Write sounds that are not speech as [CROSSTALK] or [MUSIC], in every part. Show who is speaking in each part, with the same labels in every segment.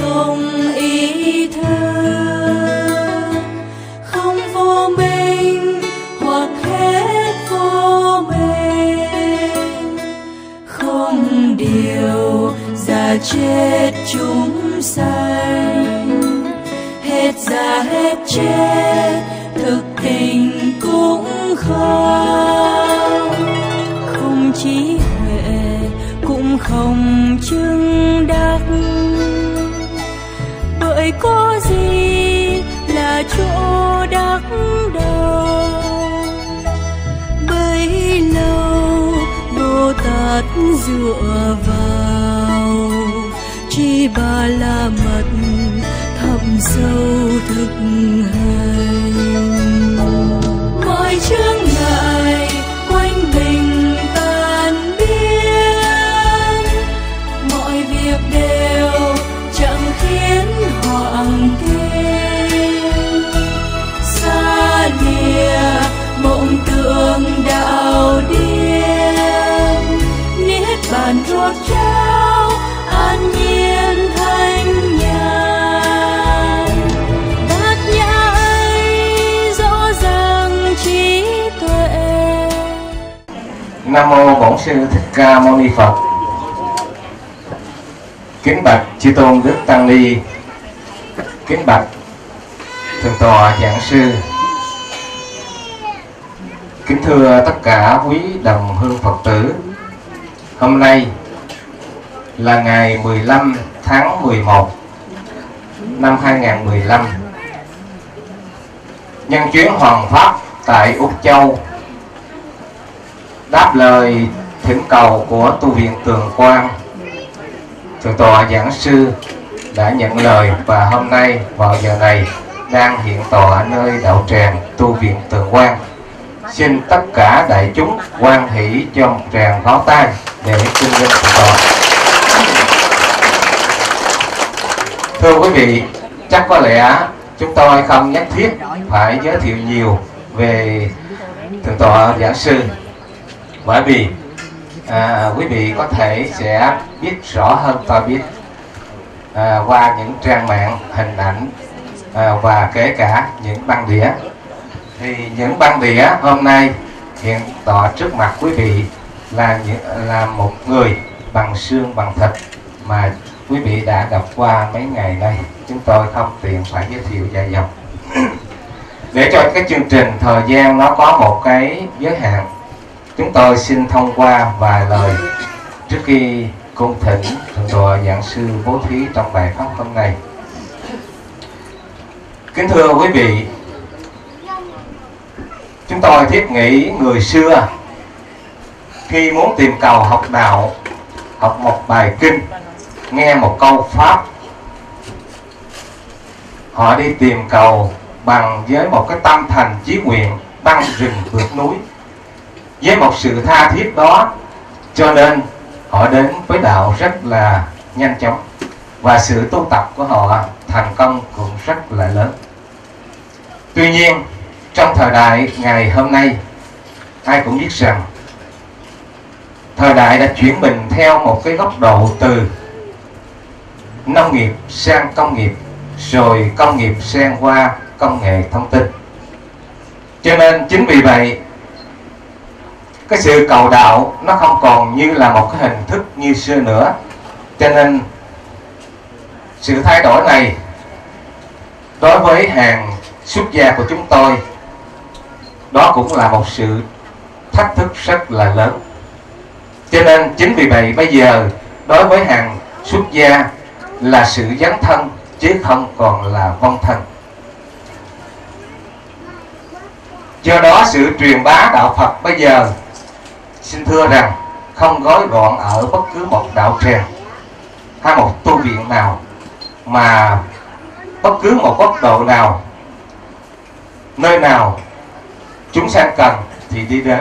Speaker 1: không ý thơ không vô minh hoặc hết vô minh. Không điều già chết chúng sanh. Hết già hết chết, thực tình cũng không. Không trí huệ cũng không chứng đắc. mắt dựa vào chi ba la mật thầm sâu
Speaker 2: ca mâu bổn sư thích ca mâu ni phật. Kính bạch chư tôn đức tăng ni. Kính bạch thượng tọa giảng sư. Kính thưa tất cả quý đồng hương phật tử, hôm nay là ngày 15 tháng 11 năm 2015 nhân chuyến hoàng pháp tại úc châu đáp lời thỉnh cầu của tu viện tường quang thượng tọa giảng sư đã nhận lời và hôm nay vào giờ này đang hiện tọa nơi đạo tràng tu viện Tường Quang. Xin tất cả đại chúng quan hỷ cho một tràng pháo tay để kinh linh thượng tọa. Thưa quý vị, chắc có lẽ chúng tôi không nhất thiết phải giới thiệu nhiều về thượng tọa giảng sư bởi vì à, quý vị có thể sẽ biết rõ hơn và biết à, qua những trang mạng hình ảnh à, và kể cả những băng đĩa. Thì những băng đĩa hôm nay hiện tỏ trước mặt quý vị là những là một người bằng xương bằng thịt mà quý vị đã gặp qua mấy ngày nay. Chúng tôi không tiện phải giới thiệu dài dòng. [COUGHS] Để cho cái chương trình thời gian nó có một cái giới hạn chúng tôi xin thông qua vài lời trước khi cung thỉnh thượng tọa giảng sư bố thí trong bài pháp hôm nay kính thưa quý vị, chúng tôi thiết nghĩ người xưa khi muốn tìm cầu học đạo, học một bài kinh, nghe một câu pháp, họ đi tìm cầu bằng với một cái tâm thành chí nguyện, băng rừng vượt núi với một sự tha thiết đó, cho nên họ đến với đạo rất là nhanh chóng và sự tu tập của họ thành công cũng rất là lớn. Tuy nhiên, trong thời đại ngày hôm nay, ai cũng biết rằng thời đại đã chuyển mình theo một cái góc độ từ nông nghiệp sang công nghiệp, rồi công nghiệp sang qua công nghệ thông tin. Cho nên chính vì vậy cái sự cầu đạo nó không còn như là một cái hình thức như xưa nữa. Cho nên, sự thay đổi này đối với hàng xuất gia của chúng tôi, đó cũng là một sự thách thức rất là lớn. Cho nên chính vì vậy bây giờ đối với hàng xuất gia là sự dấn thân, chứ không còn là vong thân. Do đó sự truyền bá đạo Phật bây giờ xin thưa rằng, không gói gọn ở bất cứ một đạo tràng hay một tu viện nào, mà bất cứ một góc độ nào, nơi nào chúng sanh cần thì đi đến,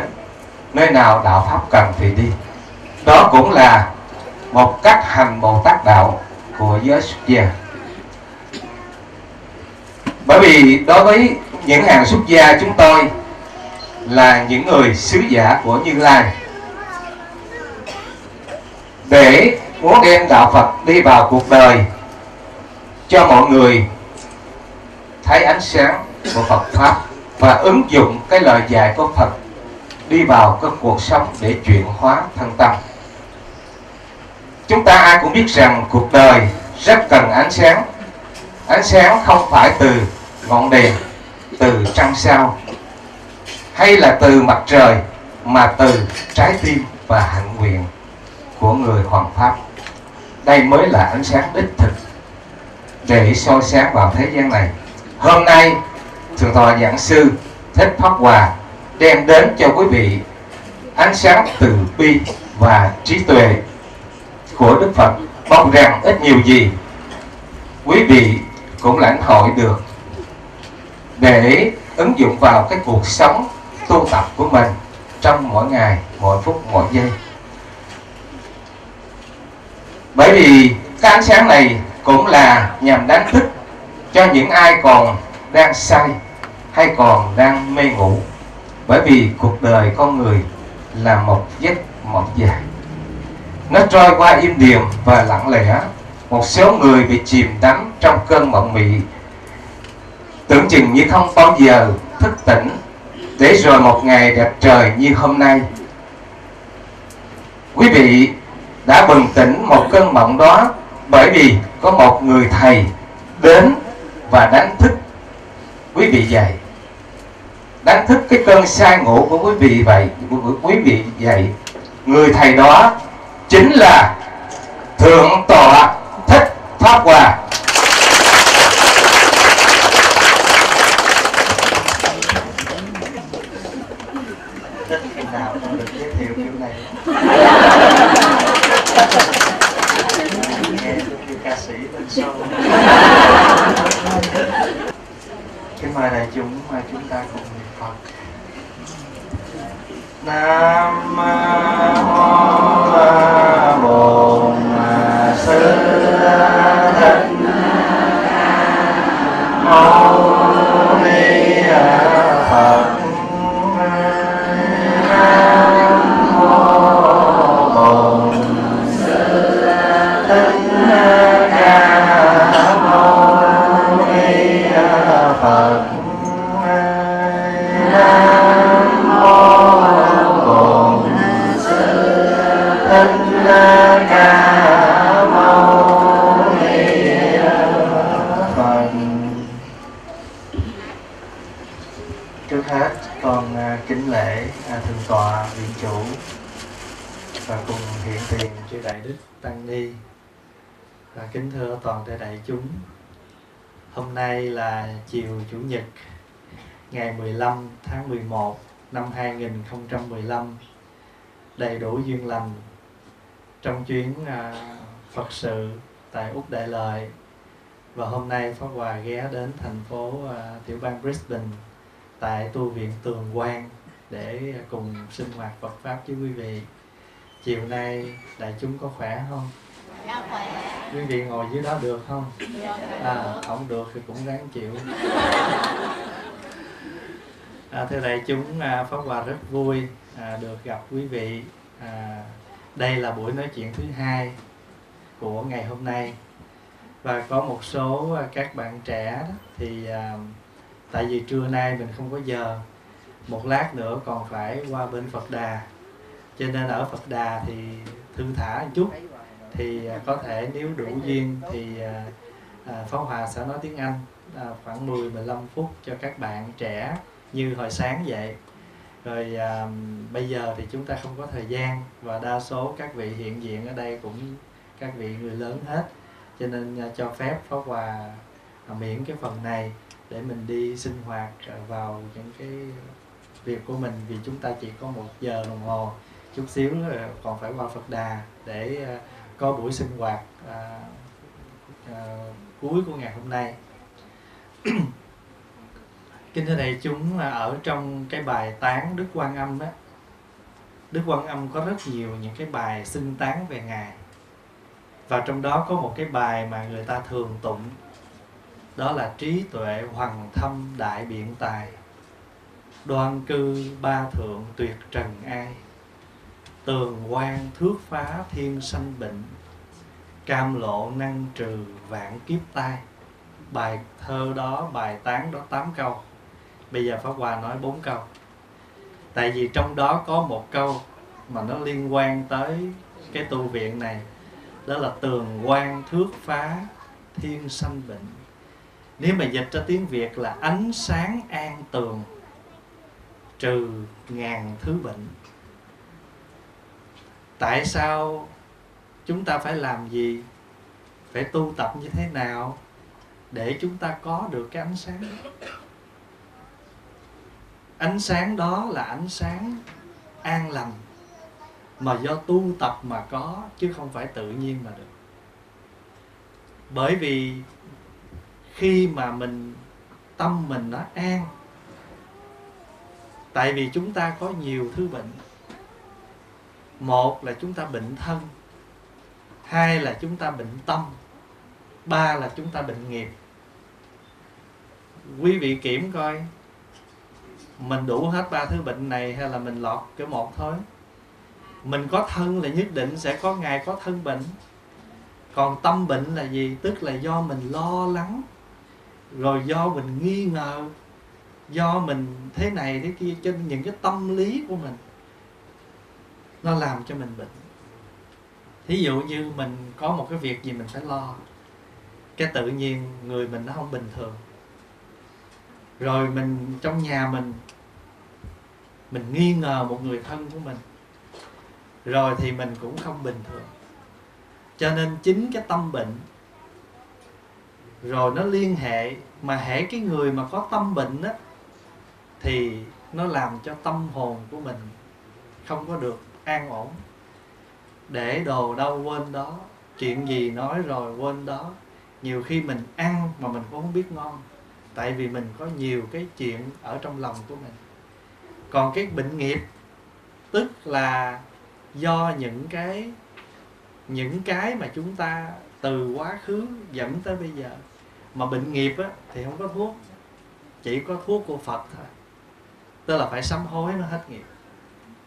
Speaker 2: nơi nào đạo pháp cần thì đi. Đó cũng là một cách hành bồ tát đạo của giới xuất gia. Bởi vì đối với những hàng xuất gia chúng tôi là những người sứ giả của Như Lai để muốn đem đạo Phật đi vào cuộc đời cho mọi người thấy ánh sáng của Phật pháp và ứng dụng cái lời dạy của Phật đi vào cái cuộc sống để chuyển hóa thân tâm. Chúng ta ai cũng biết rằng cuộc đời rất cần ánh sáng. Ánh sáng không phải từ ngọn đèn, từ trăng sao hay là từ mặt trời, mà từ trái tim và hạnh nguyện của người hoàng pháp. Đây mới là ánh sáng đích thực để soi sáng vào thế gian này. Hôm nay, thượng tọa giảng sư thích pháp hòa đem đến cho quý vị ánh sáng từ bi và trí tuệ của đức phật. Mong rằng ít nhiều gì quý vị cũng lãnh hội được để ứng dụng vào cái cuộc sống tu tập của mình trong mỗi ngày, mỗi phút, mỗi giây. Bởi vì cái ánh sáng này cũng là nhằm đánh thức cho những ai còn đang say hay còn đang mê ngủ. Bởi vì cuộc đời con người là một giấc mộng dài nó trôi qua im điềm và lặng lẽ. Một số người bị chìm đắm trong cơn mộng mị. Tưởng chừng như không bao giờ thức tỉnh để rồi một ngày đẹp trời như hôm nay. Quý vị đã bừng tỉnh một cơn mộng đó bởi vì có một người thầy đến và đánh thức quý vị dậy. Đánh thức cái cơn say ngủ của quý vị vậy, của quý vị dậy. Người thầy đó chính là thượng tọa thích pháp hòa.
Speaker 3: Trong chuyến à, Phật sự tại Úc Đại Lợi và hôm nay Pháp Hòa ghé đến thành phố à, tiểu bang Brisbane tại tu viện Tường Quang để cùng sinh hoạt Phật pháp với quý vị. Chiều nay đại chúng có khỏe không?
Speaker 4: Dạ khỏe.
Speaker 3: Quý vị ngồi dưới đó được không?
Speaker 4: Dạ.
Speaker 3: À, không được thì cũng ráng chịu. À, thưa đại chúng, à, Pháp Hòa rất vui à, được gặp quý vị. À, đây là buổi nói chuyện thứ hai của ngày hôm nay. Và có một số à, các bạn trẻ đó, thì à, tại vì trưa nay mình không có giờ một lát nữa còn phải qua bên Phật Đà. Cho nên ở Phật Đà thì thư thả một chút thì à, có thể nếu đủ duyên thì à, à, Hòa sẽ nói tiếng Anh à, khoảng 10-15 phút cho các bạn trẻ như hồi sáng vậy rồi à, bây giờ thì chúng ta không có thời gian và đa số các vị hiện diện ở đây cũng các vị người lớn hết. Cho nên à, cho phép Pháp Hòa à, miễn cái phần này để mình đi sinh hoạt à, vào những cái việc của mình. Vì chúng ta chỉ có một giờ đồng hồ chút xíu à, còn phải qua Phật Đà để à, có buổi sinh hoạt à, à, cuối của ngày hôm nay. [CLEARS THROAT] kính thưa đại chúng ở trong cái bài tán Đức Quan Âm đó, Đức Quan Âm có rất nhiều những cái bài xưng tán về ngài. Và trong đó có một cái bài mà người ta thường tụng, đó là trí tuệ hoàng thâm đại biện tài. Đoan cư ba thượng tuyệt trần ai, tường quan thước phá thiên sanh bệnh, cam lộ năng trừ vạn kiếp tai. Bài thơ đó, bài tán đó tám câu bây giờ pháp hòa nói bốn câu. Tại vì trong đó có một câu mà nó liên quan tới cái tu viện này, đó là tường quan thước phá thiên sanh bệnh. Nếu mà dịch ra tiếng việt là ánh sáng an tường, trừ ngàn thứ bệnh. Tại sao chúng ta phải làm gì? Phải tu tập như thế nào để chúng ta có được cái ánh sáng? Ánh sáng đó là ánh sáng an lành mà do tu tập mà có, chứ không phải tự nhiên mà được. Bởi vì khi mà mình, tâm mình nó an, tại vì chúng ta có nhiều thứ bệnh. Một là chúng ta bệnh thân, hai là chúng ta bệnh tâm, ba là chúng ta bệnh nghiệp. Quý vị kiểm coi mình đủ hết ba thứ bệnh này hay là mình lọt cái một thôi? Mình có thân là nhất định sẽ có ngày có thân bệnh. Còn tâm bệnh là gì? Tức là do mình lo lắng, rồi do mình nghi ngờ, do mình thế này thế kia trên những cái tâm lý của mình. Nó làm cho mình bệnh. Thí dụ như mình có một cái việc gì mình phải lo, cái tự nhiên người mình nó không bình thường. Rồi mình trong nhà mình mình nghi ngờ một người thân của mình. Rồi thì mình cũng không bình thường. Cho nên chính cái tâm bệnh, rồi nó liên hệ, mà hễ cái người mà có tâm bệnh á, thì nó làm cho tâm hồn của mình không có được an ổn. Để đồ đâu quên đó, chuyện gì nói rồi quên đó. Nhiều khi mình ăn mà mình cũng không biết ngon, tại vì mình có nhiều cái chuyện ở trong lòng của mình còn cái bệnh nghiệp tức là do những cái những cái mà chúng ta từ quá khứ dẫn tới bây giờ. Mà bệnh nghiệp á, thì không có thuốc chỉ có thuốc của Phật thôi. Tức là phải sám hối mới hết nghiệp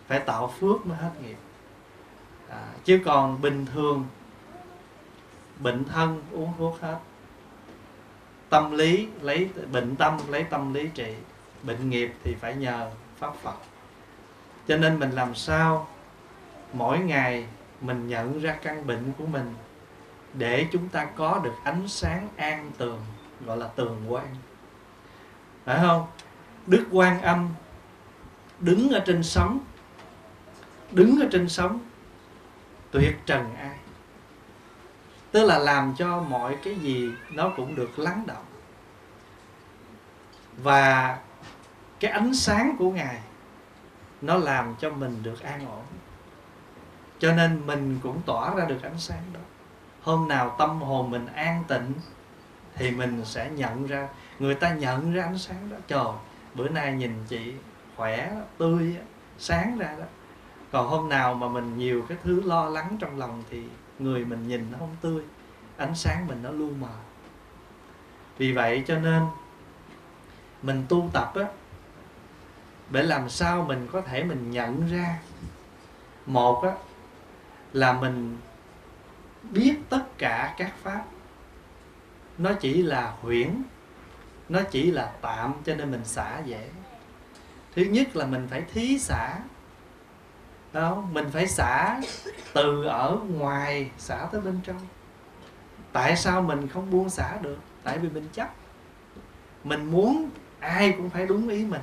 Speaker 3: phải tạo phước mới hết nghiệp. À, chứ còn bình thường bệnh thân uống thuốc hết. Tâm lý lấy bệnh tâm lấy tâm lý trị bệnh nghiệp thì phải nhờ pháp phật. Cho nên mình làm sao mỗi ngày mình nhận ra căn bệnh của mình để chúng ta có được ánh sáng an tường, gọi là tường quan phải không? Đức quan âm đứng ở trên sóng. Đứng ở trên sóng, tuyệt trần ai. Tức là làm cho mọi cái gì nó cũng được lắng động. Và cái ánh sáng của ngài, nó làm cho mình được an ổn. Cho nên mình cũng tỏa ra được ánh sáng đó. Hôm nào tâm hồn mình an tịnh, thì mình sẽ nhận ra, người ta nhận ra ánh sáng đó. Trời, bữa nay nhìn chị khỏe, tươi, sáng ra đó. Còn hôm nào mà mình nhiều cái thứ lo lắng trong lòng thì người mình nhìn nó không tươi, ánh sáng mình nó lu mờ. Vì vậy cho nên mình tu tập á để làm sao mình có thể mình nhận ra? Một á, là mình biết tất cả các pháp. Nó chỉ là huyễn, nó chỉ là tạm cho nên mình xả dễ. Thứ nhất là mình phải thí xả. Đó, mình phải xả từ ở ngoài, xả tới bên trong. Tại sao mình không buông xả được? Tại vì mình chấp. Mình muốn ai cũng phải đúng ý mình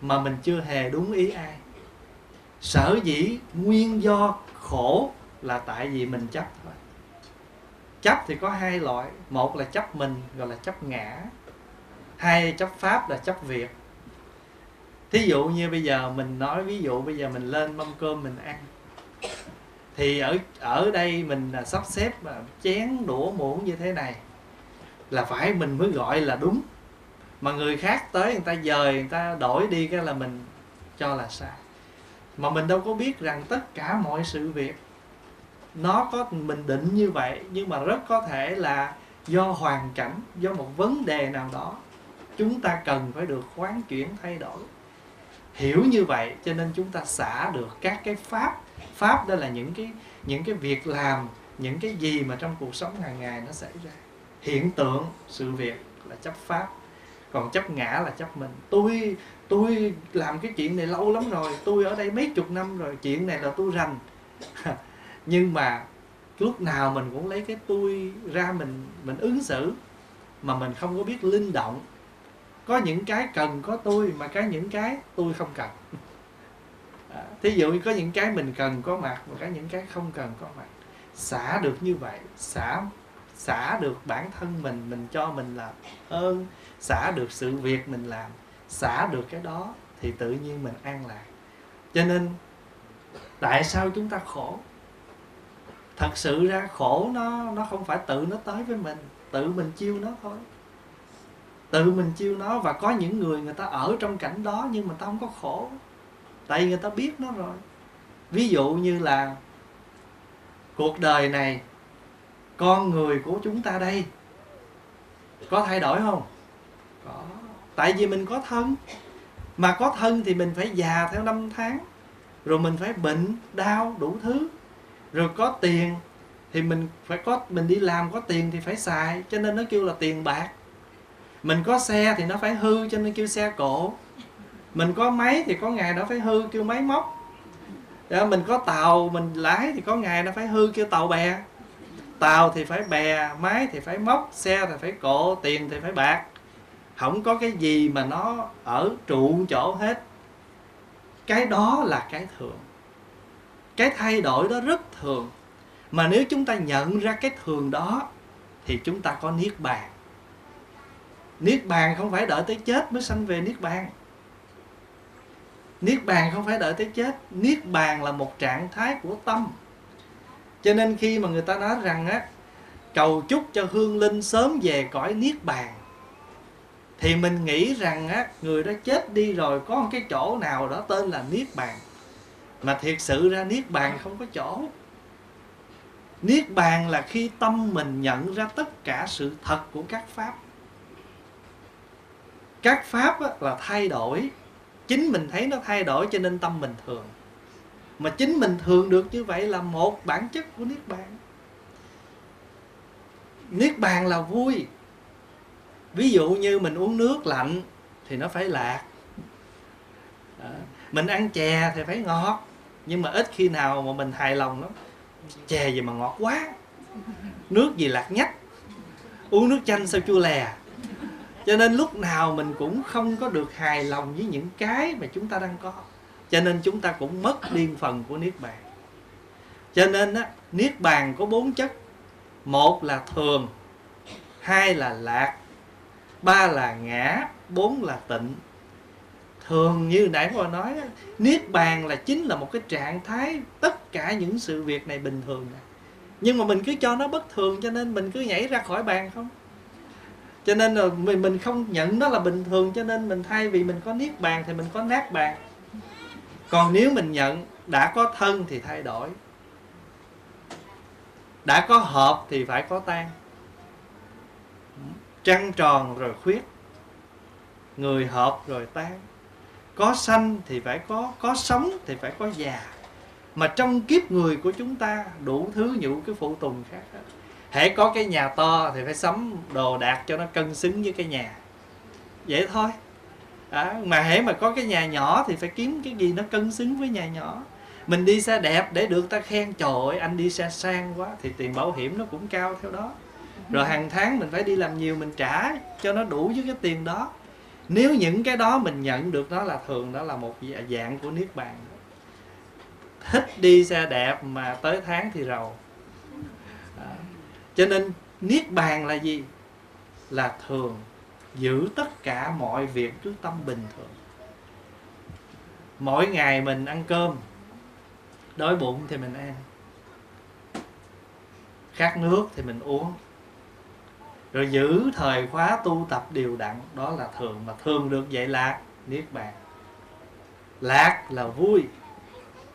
Speaker 3: mà mình chưa hề đúng ý ai. Sở dĩ nguyên do khổ là tại vì mình chấp thôi. Chấp thì có hai loại, một là chấp mình, gọi là chấp ngã. Hai, chấp pháp là chấp việc. Thí dụ như bây giờ mình nói, ví dụ bây giờ mình lên mâm cơm mình ăn, thì ở ở đây mình là sắp xếp à, chén, đũa, muỗng như thế này là phải mình mới gọi là đúng mà người khác tới người ta dời, người ta đổi đi cái là mình cho là sai. Mà mình đâu có biết rằng tất cả mọi sự việc nó có mình định như vậy, nhưng mà rất có thể là do hoàn cảnh, do một vấn đề nào đó, chúng ta cần phải được khoán chuyển thay đổi. Hiểu như vậy cho nên chúng ta xả được các cái pháp. Pháp đó là những cái những cái việc làm, những cái gì mà trong cuộc sống hàng ngày nó xảy ra. Hiện tượng sự việc là chấp pháp còn chấp ngã là chấp mình. Tôi tôi làm cái chuyện này lâu lắm rồi tôi ở đây mấy chục năm rồi chuyện này là tôi rành. [LAUGHS] Nhưng mà lúc nào mình cũng lấy cái tôi ra mình mình ứng xử mà mình không có biết linh động. Có những cái cần có tôi mà cái những cái tôi không cần. [LAUGHS] À, thí dụ như có những cái mình cần có mặt và có những cái không cần có mặt. Xả được như vậy xả xả được bản thân mình mình cho mình là ơn xả được sự việc mình làm, xả được cái đó thì tự nhiên mình an lạc. Cho nên, tại sao chúng ta khổ? Thật sự ra khổ nó nó không phải tự nó tới với mình, tự mình chiêu nó thôi. Tự mình chiêu nó và có những người người ta ở trong cảnh đó nhưng mà ta không có khổ, tại vì người ta biết nó rồi. Ví dụ như là cuộc đời này, con người của chúng ta đây, có thay đổi không? Có. Tại vì mình có thân. Mà có thân thì mình phải già theo năm tháng. Rồi mình phải bệnh đau đủ thứ. Rồi có tiền thì mình phải có mình đi làm có tiền thì phải xài cho nên nó kêu là tiền bạc. Mình có xe thì nó phải hư cho nên kêu xe cộ. Mình có máy thì có ngày nó phải hư kêu máy móc. Đó, mình có tàu mình lái thì có ngày nó phải hư kêu tàu bè. Tàu thì phải bè máy thì phải móc xe thì phải cộ tiền thì phải bạc không có cái gì mà nó ở trụ chỗ hết. Cái đó là cái thường. Cái thay đổi đó rất thường. Mà nếu chúng ta nhận ra cái thường đó, thì chúng ta có niết bàn. Niết bàn không phải đợi tới chết mới sanh về niết bàn. Niết bàn không phải đợi tới chết. Niết bàn là một trạng thái của tâm. Cho nên khi mà người ta nói rằng á, cầu chúc cho hương linh sớm về cõi niết bàn thì mình nghĩ rằng á người đó chết đi rồi có một cái chỗ nào đó tên là niết bàn. Mà thiệt sự ra niết bàn không có chỗ. Niết bàn là khi tâm mình nhận ra tất cả sự thật của các pháp. Các pháp á, là thay đổi. Chính mình thấy nó thay đổi cho nên tâm mình thường. Mà chính mình thường được như vậy là một bản chất của niết bàn. Niết bàn là vui ví dụ như mình uống nước lạnh thì nó phải lạc. À, mình ăn chè thì phải ngọt nhưng mà ít khi nào mà mình hài lòng lắm. Chè gì mà ngọt quá. Nước gì lạc nhách uống nước chanh sao chua lè. Cho nên lúc nào mình cũng không có được hài lòng với những cái mà chúng ta đang có. Cho nên chúng ta cũng mất điên phần của niết bàn. Cho nên á niết bàn có bốn chất. Một là thường hai là lạc ba là ngã, bốn là tịnh. Thường như nãy vừa nói niết bàn là chính là một cái trạng thái tất cả những sự việc này bình thường này. nhưng mà mình cứ cho nó bất thường cho nên mình cứ nhảy ra khỏi bàn không? Cho nên là mình mình không nhận nó là bình thường cho nên mình thay vì mình có niết bàn thì mình có nát bàn. Còn nếu mình nhận đã có thân thì thay đổi. Đã có hợp thì phải có tan trăng tròn rồi khuyết người hợp rồi tan. Có sanh thì phải có có sống thì phải có già. Mà trong kiếp người của chúng ta đủ thứ những cái phụ tùng khác hết. Hễ có cái nhà to thì phải sắm đồ đạc cho nó cân xứng với cái nhà. Vậy thôi. À, mà hễ mà có cái nhà nhỏ thì phải kiếm cái gì nó cân xứng với nhà nhỏ. Mình đi xe đẹp để được ta khen trời ơi anh đi xe sang quá. Thì tiền bảo hiểm nó cũng cao theo đó rồi hàng tháng mình phải đi làm nhiều mình trả cho nó đủ với cái tiền đó. Nếu những cái đó mình nhận được đó là thường đó là một dạng của niết bàn. Thích đi xe đẹp mà tới tháng thì rầu. À, cho nên niết bàn là gì? Là thường giữ tất cả mọi việc trước tâm bình thường. Mỗi ngày mình ăn cơm đói bụng thì mình ăn. Khát nước thì mình uống rồi giữ thời khóa tu tập điều đặn, đó là thường mà thường được dạy lạc, niết bàn. Lạc là vui,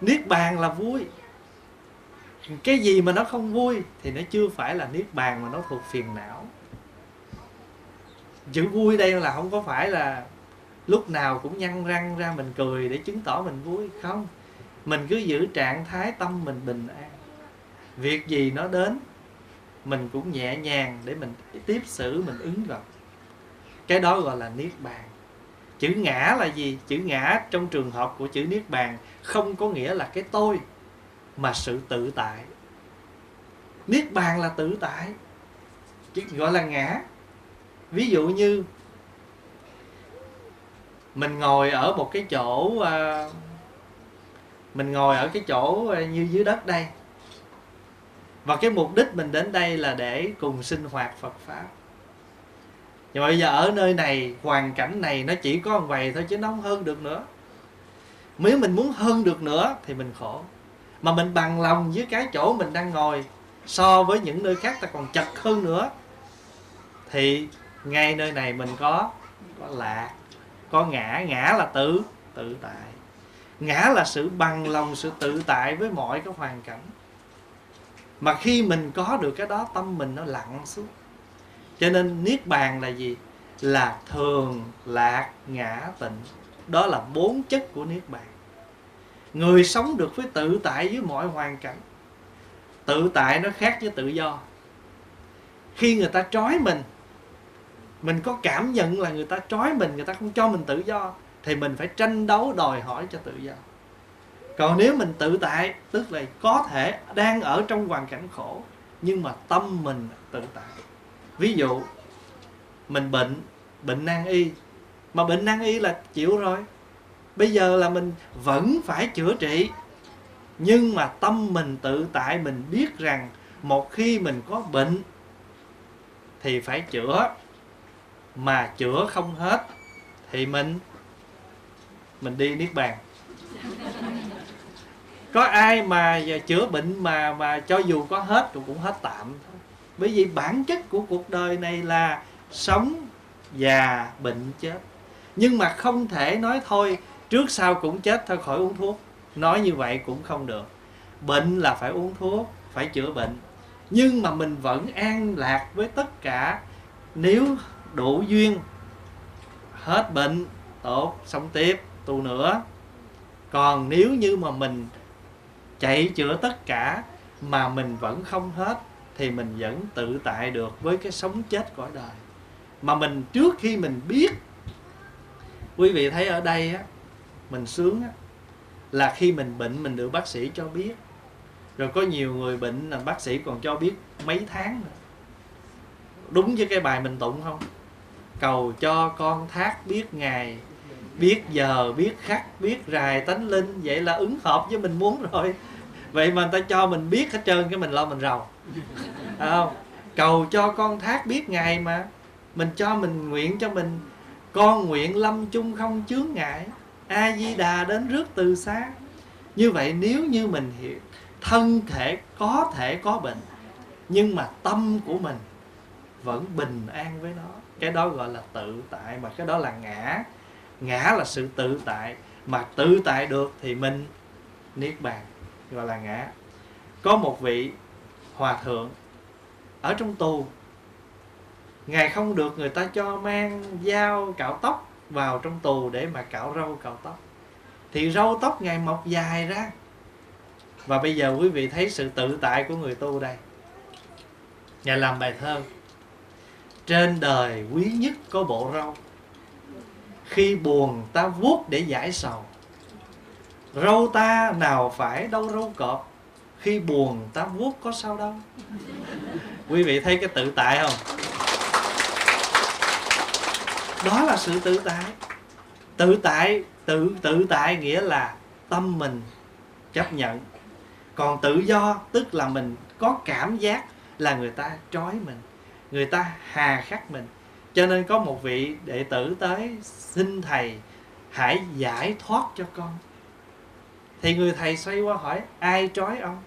Speaker 3: niết bàn là vui. Cái gì mà nó không vui thì nó chưa phải là niết bàn mà nó thuộc phiền não. Chữ vui đây là không có phải là lúc nào cũng nhăn răng ra mình cười để chứng tỏ mình vui, không. Mình cứ giữ trạng thái tâm mình bình an. Việc gì nó đến mình cũng nhẹ nhàng để mình tiếp xử, mình ứng vào cái đó gọi là niết bàn. Chữ ngã là gì? Chữ ngã trong trường hợp của chữ niết bàn không có nghĩa là cái tôi, mà sự tự tại. Niết bàn là tự tại, chứ gọi là ngã. Ví dụ như mình ngồi ở một cái chỗ à, mình ngồi ở cái chỗ à, như dưới đất đây và cái mục đích mình đến đây là để cùng sinh hoạt Phật pháp. Nhưng mà bây giờ ở nơi này, hoàn cảnh này nó chỉ có một vậy thôi chứ nó không hơn được nữa. Nếu mình muốn hơn được nữa thì mình khổ. Mà mình bằng lòng với cái chỗ mình đang ngồi, so với những nơi khác ta còn chật hơn nữa, thì ngay nơi này mình có có lạc có ngã. Ngã là tự tự tại. Ngã là sự bằng lòng, sự tự tại với mọi cái hoàn cảnh mà khi mình có được cái đó, tâm mình nó lặng xuống. Cho nên niết bàn là gì? Là thường lạc ngã tịnh. Đó là bốn chất của niết bàn. Người sống được với tự tại với mọi hoàn cảnh. Tự tại nó khác với tự do. Khi người ta trói mình mình có cảm nhận là người ta trói mình, người ta không cho mình tự do, thì mình phải tranh đấu đòi hỏi cho tự do còn nếu mình tự tại, tức là có thể đang ở trong hoàn cảnh khổ, nhưng mà tâm mình tự tại. Ví dụ, mình bệnh bệnh nan y. Mà bệnh nan y là chịu rồi. Bây giờ là mình vẫn phải chữa trị. Nhưng mà tâm mình tự tại, mình biết rằng một khi mình có bệnh thì phải chữa. Mà chữa không hết thì mình mình đi niết bàn có ai mà chữa bệnh mà mà cho dù có hết cũng cũng hết tạm. Thôi bởi vì bản chất của cuộc đời này là sống già bệnh chết. Nhưng mà không thể nói thôi, trước sau cũng chết thôi, khỏi uống thuốc. Nói như vậy cũng không được. Bệnh là phải uống thuốc, phải chữa bệnh. Nhưng mà mình vẫn an lạc với tất cả. Nếu đủ duyên, hết bệnh, tốt, sống tiếp, tu nữa. Còn nếu như mà mình chạy chữa tất cả mà mình vẫn không hết thì mình vẫn tự tại được với cái sống chết cõi đời. Mà mình trước khi mình biết, quý vị thấy ở đây á, mình sướng á, là khi mình bệnh mình được bác sĩ cho biết. Rồi có nhiều người bệnh là bác sĩ còn cho biết mấy tháng nữa. Đúng với cái bài mình tụng không? Cầu cho con thác biết ngày, biết giờ, biết khắc, biết rài tánh linh. Vậy là ứng hợp với mình muốn rồi vậy mà người ta cho mình biết hết trơn, cái mình lo mình rầu. À không? Cầu cho con thác biết ngày mà. Mình cho mình nguyện cho mình. Con nguyện lâm chung không chướng ngại. A di đà đến rước từ xa. Như vậy nếu như mình hiểu, thân thể có thể có bệnh, nhưng mà tâm của mình vẫn bình an với nó. Cái đó gọi là tự tại, mà cái đó là ngã. Ngã là sự tự tại. Mà tự tại được thì mình niết bàn gọi là ngã. Có một vị hòa thượng ở trong tù. Ngài không được người ta cho mang dao, cạo tóc vào trong tù để mà cạo râu, cạo tóc. Thì râu tóc ngài mọc dài ra. Và bây giờ quý vị thấy sự tự tại của người tu đây. Ngài làm bài thơ. Trên đời quý nhất có bộ râu. Khi buồn ta vuốt để giải sầu râu ta nào phải đâu râu cọp, khi buồn ta vuốt có sao đâu. Quý vị thấy cái tự tại không? Đó là sự tự tại. Tự tại, tự tự tại nghĩa là tâm mình chấp nhận. Còn tự do tức là mình có cảm giác là người ta trói mình, người ta hà khắc mình. Cho nên có một vị đệ tử tới xin thầy hãy giải thoát cho con thì người thầy xoay qua hỏi ai trói ông?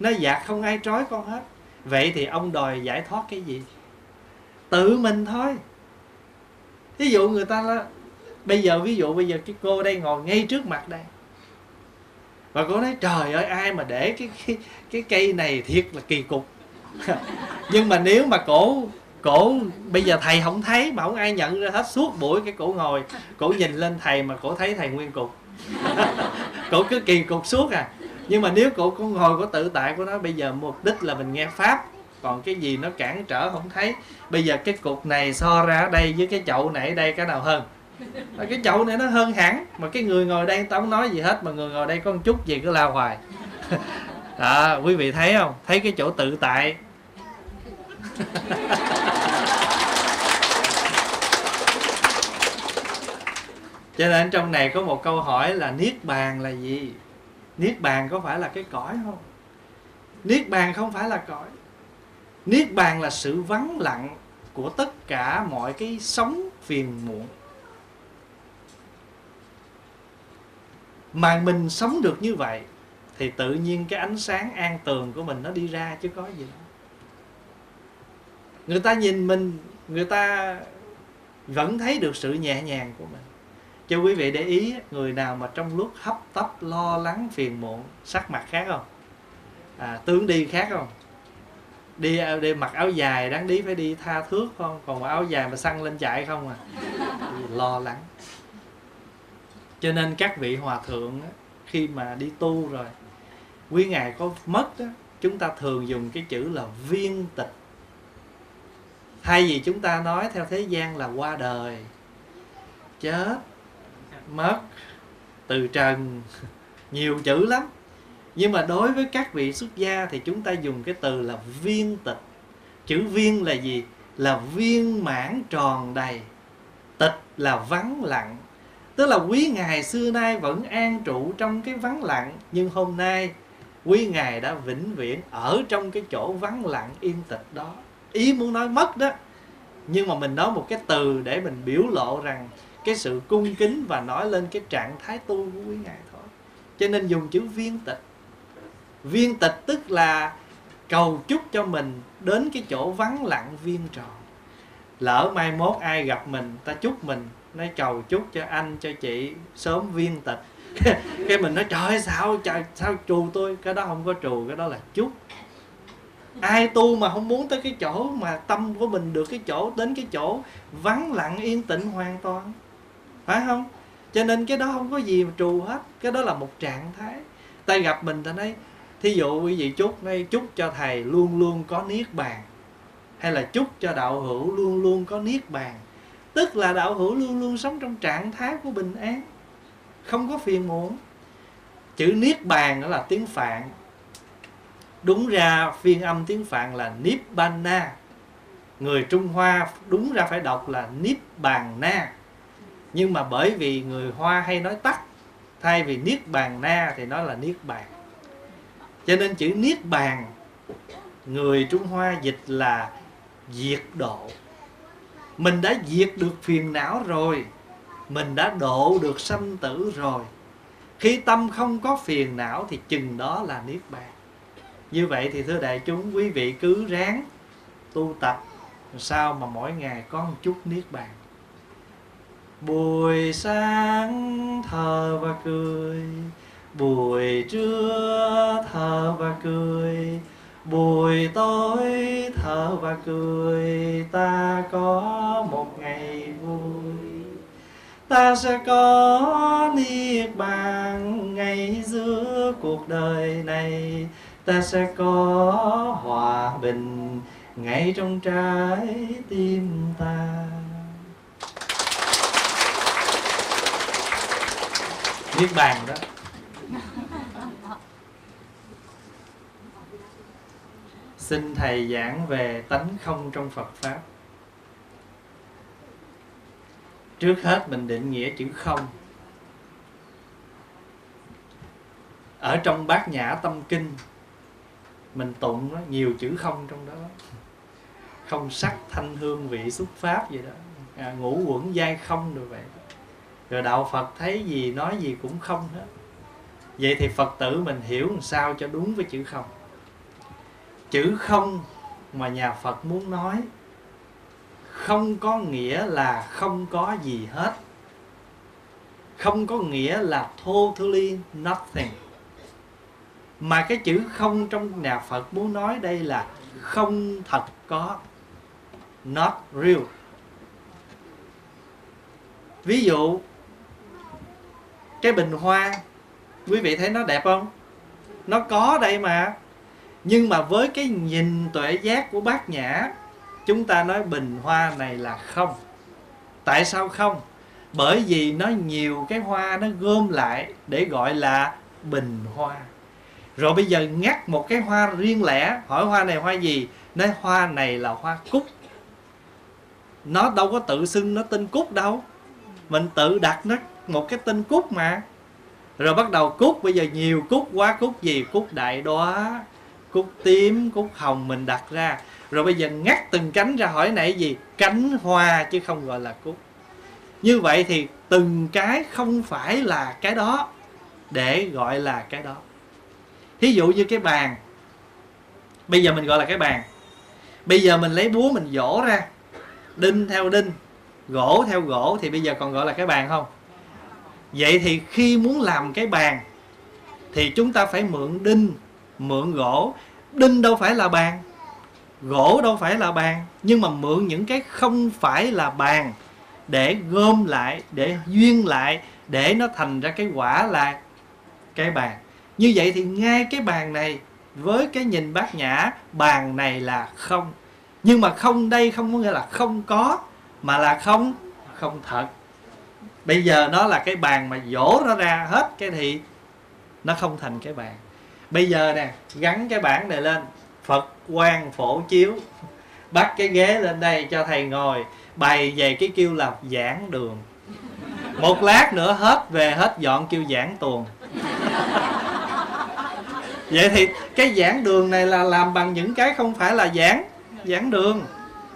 Speaker 3: Nói dạ không ai trói con hết. Vậy thì ông đòi giải thoát cái gì? Tự mình thôi. Ví dụ người ta là bây giờ ví dụ bây giờ cái cô đây ngồi ngay trước mặt đây và cô nói trời ơi ai mà để cái cái, cái cây này thiệt là kỳ cục. [LAUGHS] Nhưng mà nếu mà cổ cổ bây giờ thầy không thấy mà không ai nhận ra hết suốt buổi cái cổ ngồi cổ nhìn lên thầy mà cổ thấy thầy nguyên cục cổ cứ kỳ cục suốt à. Nhưng mà nếu cổ con ngồi có tự tại của nó, bây giờ mục đích là mình nghe pháp. Còn cái gì nó cản trở không thấy. Bây giờ cái cục này so ra ở đây với cái chậu này ở đây cái nào hơn? Cái chậu này nó hơn hẳn. Mà cái người ngồi đây tao không nói gì hết, mà người ngồi đây có một chút gì cứ lao hoài. [LAUGHS] Đó, quý vị thấy không? Thấy cái chỗ tự tại. [LAUGHS] cho nên trong này có một câu hỏi là niết bàn là gì? Niết bàn có phải là cái cõi không? Niết bàn không phải là cõi. Niết bàn là sự vắng lặng của tất cả mọi cái sống phiền muộn. Mà mình sống được như vậy thì tự nhiên cái ánh sáng an tường của mình nó đi ra chứ có gì đâu. Người ta nhìn mình, người ta vẫn thấy được sự nhẹ nhàng của mình cho quý vị để ý người nào mà trong lúc hấp tấp lo lắng phiền muộn sắc mặt khác không? À, tướng đi khác không? Đi đi mặc áo dài đáng lý phải đi tha thước không? Còn áo dài mà săn lên chạy không à? [LAUGHS] Lo lắng. Cho nên các vị hòa thượng khi mà đi tu rồi quý ngài có mất đó, chúng ta thường dùng cái chữ là viên tịch. Thay vì chúng ta nói theo thế gian là qua đời chết mất từ trần, [LAUGHS] nhiều chữ lắm. Nhưng mà đối với các vị xuất gia thì chúng ta dùng cái từ là viên tịch. Chữ viên là gì? Là viên mãn tròn đầy. Tịch là vắng lặng. Tức là quý ngài xưa nay vẫn an trụ trong cái vắng lặng, nhưng hôm nay quý ngài đã vĩnh viễn ở trong cái chỗ vắng lặng yên tịch đó. Ý muốn nói mất đó, nhưng mà mình nói một cái từ để mình biểu lộ rằng cái sự cung kính và nói lên cái trạng thái tu của quý ngài thôi. Cho nên dùng chữ viên tịch. Viên tịch tức là cầu chúc cho mình đến cái chỗ vắng lặng viên tròn. Lỡ mai mốt ai gặp mình ta chúc mình nói cầu chúc cho anh cho chị sớm viên tịch. [LAUGHS] Cái mình nói trời ơi, sao trời sao trù tôi? Cái đó không có trù cái đó là chúc. Ai tu mà không muốn tới cái chỗ mà tâm của mình được cái chỗ đến cái chỗ vắng lặng yên tĩnh hoàn toàn phải không? Cho nên cái đó không có gì mà trù hết. Cái đó là một trạng thái. Ta gặp mình ta nói, thí dụ quý vị chúc ngay chúc cho thầy luôn luôn có niết bàn. Hay là chúc cho đạo hữu luôn luôn có niết bàn. Tức là đạo hữu luôn luôn sống trong trạng thái của bình an. Không có phiền muộn. Chữ niết bàn đó là tiếng phạn. Đúng ra phiên âm tiếng phạn là nibbana. Người trung hoa đúng ra phải đọc là niết bàn na nhưng mà bởi vì người hoa hay nói tắt, thay vì niết bàn na thì nói là niết bàn. Cho nên chữ niết bàn, người trung hoa dịch là diệt độ. Mình đã diệt được phiền não rồi, mình đã độ được sanh tử rồi. Khi tâm không có phiền não thì chừng đó là niết bàn. Như vậy thì thưa đại chúng, quý vị cứ ráng tu tập sao mà mỗi ngày có một chút niết bàn buổi sáng thở và cười. Buổi trưa thở và cười. Buổi tối thở và cười. Ta có một ngày vui. Ta sẽ có niết bàn ngay giữa cuộc đời này. Ta sẽ có hòa bình ngay trong trái tim ta. Niết bàn đó. Xin thầy giảng về tánh không trong phật pháp. Trước hết mình định nghĩa chữ không. Ở trong bát nhã tâm kinh mình tụng nó nhiều chữ không trong đó. Không sắc thanh hương vị xuất pháp gì đó. À, ngũ quẩn giai không được vậy rồi đạo phật thấy gì, nói gì cũng không hết. Vậy thì phật tử mình hiểu làm sao cho đúng với chữ không? Chữ không mà nhà phật muốn nói, không có nghĩa là không có gì hết. Không có nghĩa là totally nothing. Mà cái chữ không trong nhà phật muốn nói đây là không thật có, not real. Ví dụ cái bình hoa, quý vị thấy nó đẹp không? Nó có đây mà. Nhưng mà với cái nhìn tuệ giác của bác nhã, chúng ta nói bình hoa này là không. Tại sao không? Bởi vì nó nhiều cái hoa nó gom lại để gọi là bình hoa. Rồi bây giờ ngắt một cái hoa riêng lẻ, hỏi hoa này hoa gì? Nói hoa này là hoa cúc. Nó đâu có tự xưng nó tên cúc đâu. Mình tự đặt nó một cái tên cúc mà. Rồi bắt đầu cúc, bây giờ nhiều cúc quá, cúc gì? Cúc đại đó cúc tím, cúc hồng mình đặt ra. Rồi bây giờ ngắt từng cánh ra hỏi nãy gì? Cánh hoa chứ không gọi là cúc. Như vậy thì từng cái không phải là cái đó để gọi là cái đó. Thí dụ như cái bàn. Bây giờ mình gọi là cái bàn. Bây giờ mình lấy búa mình dỗ ra. Đinh theo đinh, gỗ theo gỗ thì bây giờ còn gọi là cái bàn không? Vậy thì khi muốn làm cái bàn, thì chúng ta phải mượn đinh, mượn gỗ. Đinh đâu phải là bàn, gỗ đâu phải là bàn. Nhưng mà mượn những cái không phải là bàn để gom lại, để duyên lại, để nó thành ra cái quả là cái bàn. Như vậy thì ngay cái bàn này với cái nhìn bát nhã, bàn này là không. Nhưng mà không đây không có nghĩa là không có, mà là không không thật bây giờ nó là cái bàn mà dỗ nó ra hết cái thì nó không thành cái bàn. Bây giờ nè, gắn cái bảng này lên, phật quan phổ chiếu, bắt cái ghế lên đây cho thầy ngồi, bày về cái kêu là giảng đường. Một lát nữa hết về hết dọn kêu giảng tuồng. Vậy thì cái giảng đường này là làm bằng những cái không phải là giảng giảng đường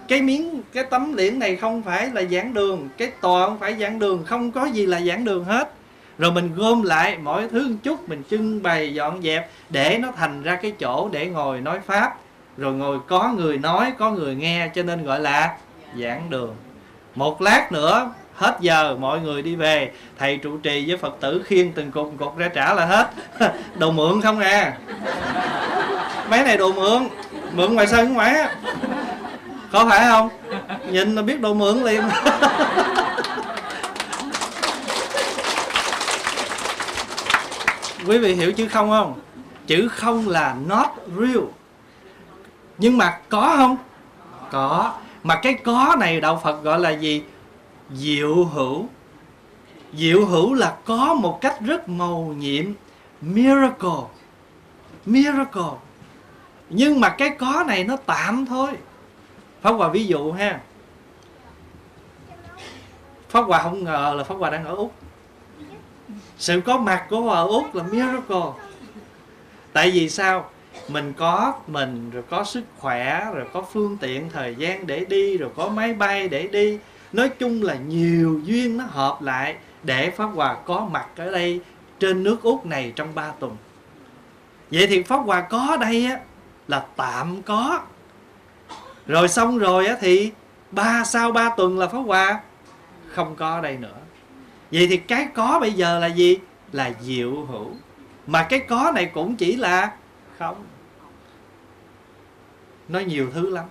Speaker 3: cái miếng, cái tấm liễn này không phải là giảng đường, cái tòa không phải giảng đường, không có gì là giảng đường hết. Rồi mình gom lại mọi thứ một chút, mình trưng bày, dọn dẹp, để nó thành ra cái chỗ để ngồi nói pháp. Rồi ngồi có người nói, có người nghe, cho nên gọi là giảng đường. Một lát nữa, hết giờ, mọi người đi về. Thầy trụ trì với phật tử khiêng từng cục cục ra trả là hết. [LAUGHS] Đồ mượn không à? Mấy này đồ mượn mượn ngoài sân ngoài á có phải không? Nhìn là biết đồ mượn liền. Quý vị hiểu chữ không không? Chữ không là not real. Nhưng mà có không? Có. Mà cái có này đạo phật gọi là gì? Diệu hữu. Diệu hữu là có một cách rất màu nhiệm. Miracle. Miracle. Nhưng mà cái có này nó tạm thôi pháp hòa ví dụ ha. Pháp hòa không ngờ là pháp hòa đang ở úc. Sự có mặt của hòa ở úc là miracle. Tại vì sao? Mình có mình, rồi có sức khỏe, rồi có phương tiện, thời gian để đi, rồi có máy bay để đi. Nói chung là nhiều duyên nó hợp lại để pháp hòa có mặt ở đây trên nước úc này trong 3 tuần. Vậy thì pháp hòa có đây á, là tạm có rồi xong rồi á thì ba sau 3 tuần là pháo hoa không có đây nữa. Vậy thì cái có bây giờ là gì? Là diệu hữu. Mà cái có này cũng chỉ là không. Nói nhiều thứ lắm.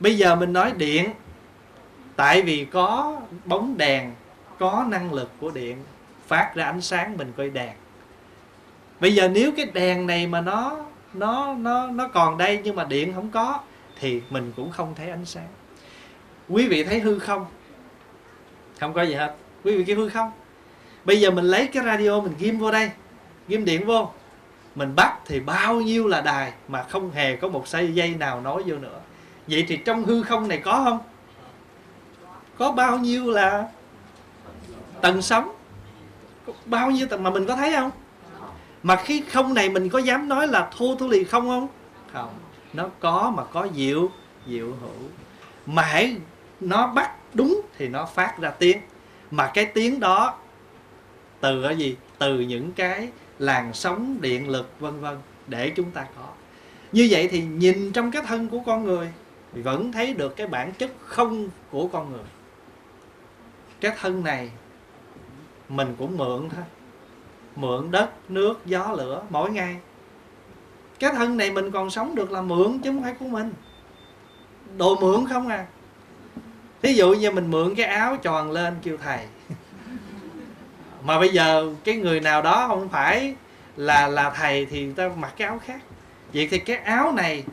Speaker 3: Bây giờ mình nói điện. Tại vì có bóng đèn, có năng lực của điện, phát ra ánh sáng mình coi đèn. Bây giờ nếu cái đèn này mà nó nó nó nó còn đây nhưng mà điện không có thì mình cũng không thấy ánh sáng. Quý vị thấy hư không? Không có gì hết. Quý vị kêu hư không? Bây giờ mình lấy cái radio mình ghim vô đây, ghim điện vô. Mình bắt thì bao nhiêu là đài mà không hề có một sợi dây nào nối vô nữa. Vậy thì trong hư không này có không? Có bao nhiêu là tầng sóng? Có bao nhiêu tầng mà mình có thấy không? Mà khi không này mình có dám nói là thô thu lì không không? Không nó có mà có diệu diệu hữu. Mà hãy, nó bắt đúng thì nó phát ra tiếng. Mà cái tiếng đó, từ cái gì? Từ những cái làn sóng điện lực, vân vân, để chúng ta có. Như vậy thì nhìn trong cái thân của con người, vẫn thấy được cái bản chất không của con người. Cái thân này, mình cũng mượn thôi. Mượn đất, nước, gió, lửa, mỗi ngày cái thân này mình còn sống được là mượn chứ không phải của mình. Đồ mượn không à. Thí dụ như mình mượn cái áo tròn lên kêu thầy. [LAUGHS] Mà bây giờ cái người nào đó không phải là là thầy thì ta mặc cái áo khác. Vậy thì cái áo này,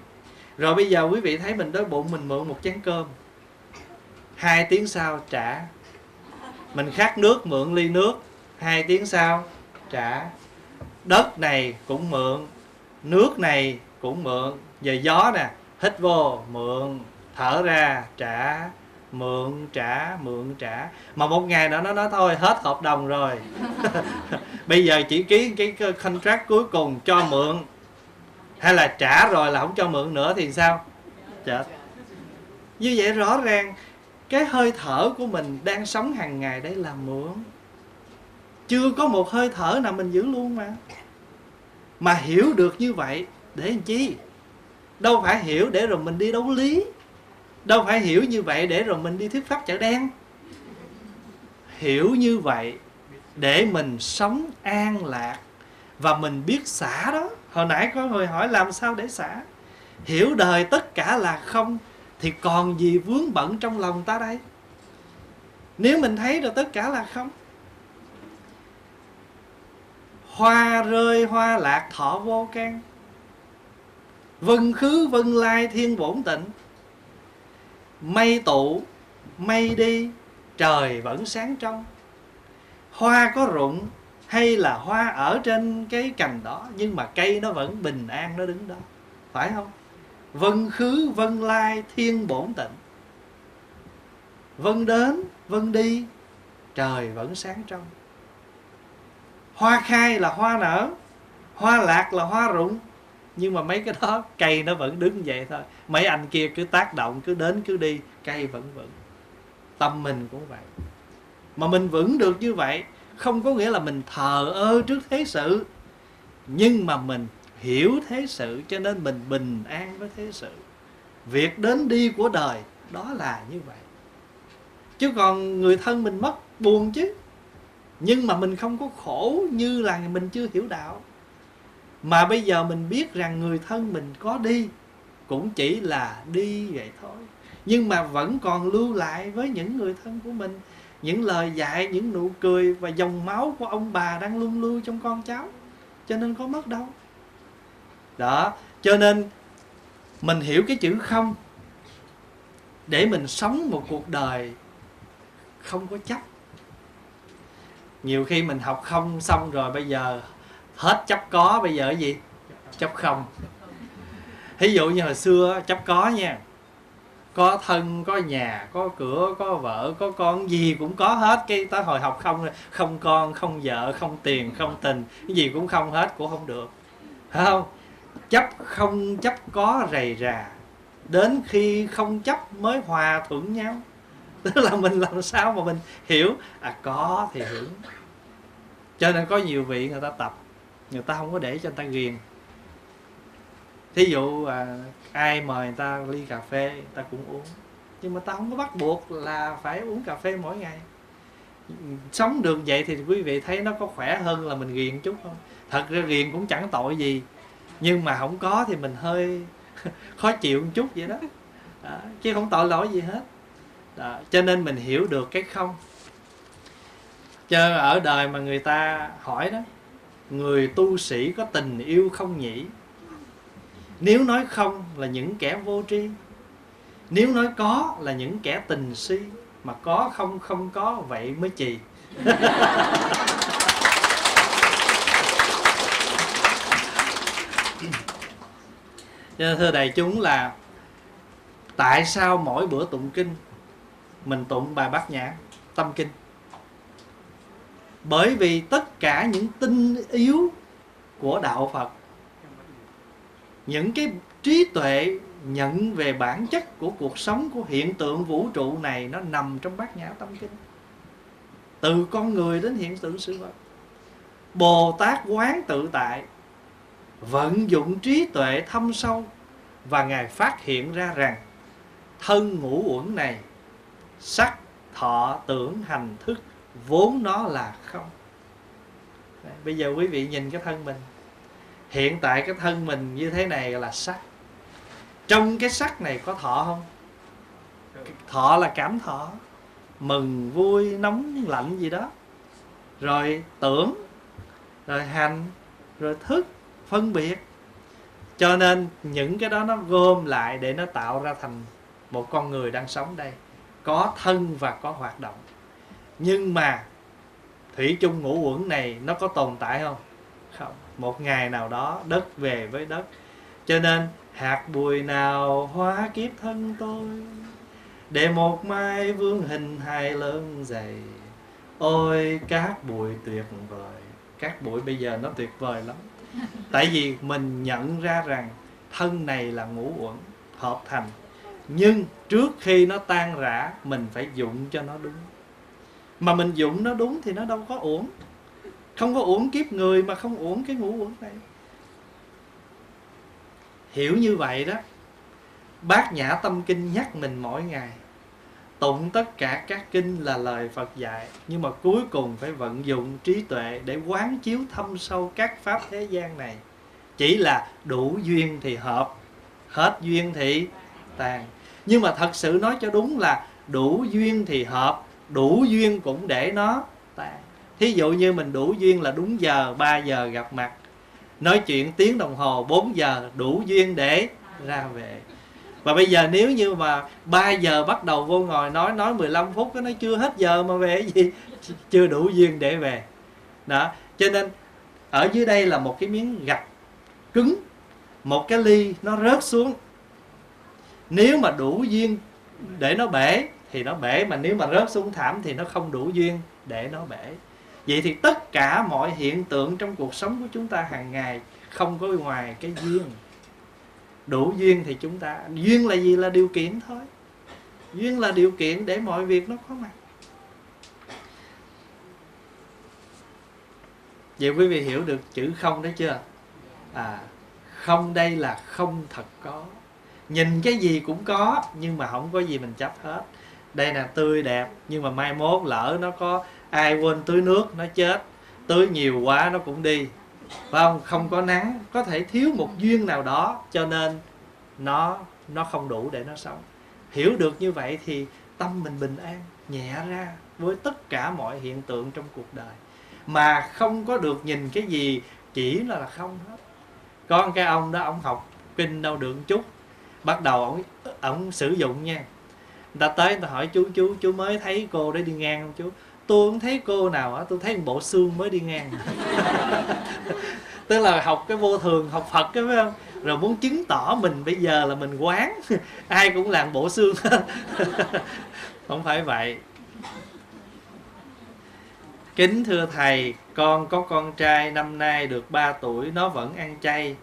Speaker 3: rồi bây giờ quý vị thấy mình đói bụng, mình mượn một chén cơm. Hai tiếng sau trả. Mình khát nước, mượn ly nước. Hai tiếng sau trả. Đất này cũng mượn nước này cũng mượn về gió nè, hít vô, mượn, thở ra, trả, mượn trả mượn, trả. Mà một ngày nữa nó nói thôi, hết hợp đồng rồi. [LAUGHS] Bây giờ chỉ ký cái contract cuối cùng cho mượn. Hay là trả rồi là không cho mượn nữa thì sao? Chết như vậy rõ ràng, cái hơi thở của mình đang sống hàng ngày đấy là mượn. Chưa có một hơi thở nào mình giữ luôn mà mà hiểu được như vậy, để làm chi? Đâu phải hiểu để rồi mình đi đấu lý. Đâu phải hiểu như vậy để rồi mình đi thuyết pháp chợ đen. Hiểu như vậy để mình sống an lạc và mình biết xả đó. Hồi nãy có người hỏi làm sao để xả? Hiểu đời tất cả là không, thì còn gì vướng bận trong lòng ta đây? Nếu mình thấy được tất cả là không hoa rơi, hoa lạc, thọ vô can. Vân khứ, vân lai, thiên bổn tịnh. Mây tụ, mây đi, trời vẫn sáng trong. Hoa có rụng hay là hoa ở trên cái cành đó, nhưng mà cây nó vẫn bình an, nó đứng đó. Phải không? Vân khứ, vân lai, thiên bổn tịnh. Vân đến, vân đi, trời vẫn sáng trong hoa khai là hoa nở, hoa lạc là hoa rụng. Nhưng mà mấy cái đó, cây nó vẫn đứng vậy thôi. Mấy anh kia cứ tác động, cứ đến, cứ đi, cây vẫn vững. Tâm mình cũng vậy. Mà mình vững được như vậy, không có nghĩa là mình thờ ơ trước thế sự. Nhưng mà mình hiểu thế sự, cho nên mình bình an với thế sự. Việc đến đi của đời, đó là như vậy. Chứ còn người thân mình mất, buồn chứ nhưng mà mình không có khổ như là mình chưa hiểu đạo. Mà bây giờ mình biết rằng người thân mình có đi, cũng chỉ là đi vậy thôi. Nhưng mà vẫn còn lưu lại với những người thân của mình, những lời dạy, những nụ cười và dòng máu của ông bà đang luôn lưu trong con cháu. Cho nên có mất đâu. Đó, cho nên mình hiểu cái chữ không. Để mình sống một cuộc đời không có chấp nhiều khi mình học không xong rồi bây giờ hết chấp có, bây giờ cái gì? Chấp không. Thí dụ như hồi xưa chấp có nha. Có thân, có nhà, có cửa, có vợ, có con, gì cũng có hết. Cái tới hồi học không không con, không vợ, không tiền, không tình, cái gì cũng không hết, cũng không được. Phải không? Chấp không, chấp có rầy rà. Đến khi không chấp mới hòa thuận nhau. [LAUGHS] tức là mình làm sao mà mình hiểu? À có thì hưởng cho nên có nhiều vị người ta tập người ta không có để cho người ta ghiền. Thí dụ à, ai mời người ta ly cà phê người ta cũng uống. Nhưng mà ta không có bắt buộc là phải uống cà phê mỗi ngày. Sống được vậy thì quý vị thấy nó có khỏe hơn là mình ghiền chút không thật ra ghiền cũng chẳng tội gì. Nhưng mà không có thì mình hơi [LAUGHS] khó chịu một chút vậy đó, đó chứ không tội lỗi gì hết đó. cho nên mình hiểu được cái không. Cho ở đời mà người ta hỏi đó, người tu sĩ có tình yêu không nhỉ? Nếu nói không là những kẻ vô tri. Nếu nói có là những kẻ tình si. Mà có không không có, vậy mới chì. [LAUGHS] Cho thưa đại chúng là tại sao mỗi bữa tụng kinh mình tụng bài bát nhã, tâm kinh. Bởi vì tất cả những tinh yếu của đạo phật, những cái trí tuệ nhận về bản chất của cuộc sống, của hiện tượng vũ trụ này, nó nằm trong bát nhã, tâm kinh. Từ con người đến hiện tượng sự vật. Bồ tát quán tự tại, vận dụng trí tuệ thâm sâu và ngài phát hiện ra rằng thân ngũ uẩn này sắc thọ tưởng hành thức, vốn nó là không. Bây giờ quý vị nhìn cái thân mình. Hiện tại cái thân mình như thế này là sắc. Trong cái sắc này có thọ không? Thọ là cảm thọ. Mừng, vui, nóng, lạnh gì đó. Rồi tưởng, rồi hành, rồi thức, phân biệt. Cho nên những cái đó nó gom lại để nó tạo ra thành một con người đang sống đây có thân và có hoạt động. Nhưng mà thủy chung ngũ uẩn này nó có tồn tại không? Không. Một ngày nào đó đất về với đất. Cho nên hạt bụi nào hóa kiếp thân tôi, để một mai vương hình hai lớn dày. Ôi cát bụi tuyệt vời. Cát bụi bây giờ nó tuyệt vời lắm. Tại vì mình nhận ra rằng thân này là ngũ uẩn, hợp thành nhưng trước khi nó tan rã, mình phải dụng cho nó đúng. Mà mình dụng nó đúng thì nó đâu có uổng. Không có uổng kiếp người mà không uổng cái ngũ uổng này. Hiểu như vậy đó, bát nhã tâm kinh nhắc mình mỗi ngày, tụng tất cả các kinh là lời Phật dạy, nhưng mà cuối cùng phải vận dụng trí tuệ để quán chiếu thâm sâu các pháp thế gian này. Chỉ là đủ duyên thì hợp, hết duyên thì tàn nhưng mà thật sự nói cho đúng là đủ duyên thì hợp, đủ duyên cũng để nó tàn. Thí dụ như mình đủ duyên là đúng giờ 3 giờ gặp mặt. Nói chuyện tiếng đồng hồ 4 giờ, đủ duyên để ra về. Và bây giờ nếu như mà 3 giờ bắt đầu vô ngồi nói nói 15 phút nó chưa hết giờ mà về gì chưa đủ duyên để về. Đó, cho nên ở dưới đây là một cái miếng gạch cứng, một cái ly nó rớt xuống nếu mà đủ duyên để nó bể, thì nó bể, mà nếu mà rớt xuống thảm thì nó không đủ duyên để nó bể. Vậy thì tất cả mọi hiện tượng trong cuộc sống của chúng ta hàng ngày không có ngoài cái duyên. Đủ duyên thì chúng ta, duyên là gì? Là điều kiện thôi. Duyên là điều kiện để mọi việc nó có mặt. Vậy quý vị hiểu được chữ không đấy chưa? À không đây là không thật có nhìn cái gì cũng có nhưng mà không có gì mình chấp hết. Đây là tươi đẹp nhưng mà mai mốt lỡ nó có ai quên tưới nước nó chết. Tưới nhiều quá nó cũng đi. Phải không? Không có nắng có thể thiếu một duyên nào đó cho nên nó nó không đủ để nó sống. Hiểu được như vậy thì tâm mình bình an nhẹ ra với tất cả mọi hiện tượng trong cuộc đời. Mà không có được nhìn cái gì chỉ là, là không hết. Con cái ông đó ông học kinh đâu được chút bắt đầu ổng ổng sử dụng nha. Người ta tới, người ta hỏi, chú chú chú mới thấy cô để đi ngang không, chú? Tôi không thấy cô nào á tôi thấy một bộ xương mới đi ngang. [LAUGHS] Tức là học cái vô thường, học phật cái phải không? Rồi muốn chứng tỏ mình bây giờ là mình quán. [LAUGHS] Ai cũng làm bộ xương [LAUGHS] không phải vậy. Kính thưa thầy, con có con trai năm nay được 3 tuổi, nó vẫn ăn chay,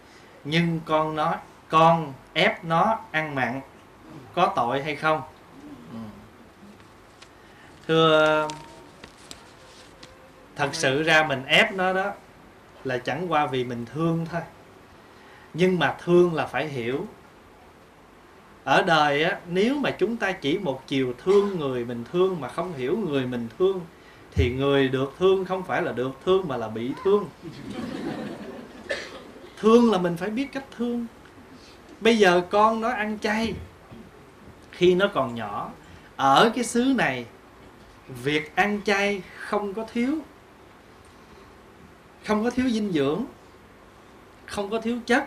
Speaker 3: nhưng con nó con ép nó ăn mặn có tội hay không? Ừ. Thưa, thật sự ra mình ép nó đó là chẳng qua vì mình thương thôi. Nhưng mà thương là phải hiểu. Ở đời á, nếu mà chúng ta chỉ một chiều thương người mình thương mà không hiểu người mình thương, thì người được thương không phải là được thương mà là bị thương. Thương là mình phải biết cách thương bây giờ con nó ăn chay. Khi nó còn nhỏ, ở cái xứ này, việc ăn chay không có thiếu. Không có thiếu dinh dưỡng, không có thiếu chất.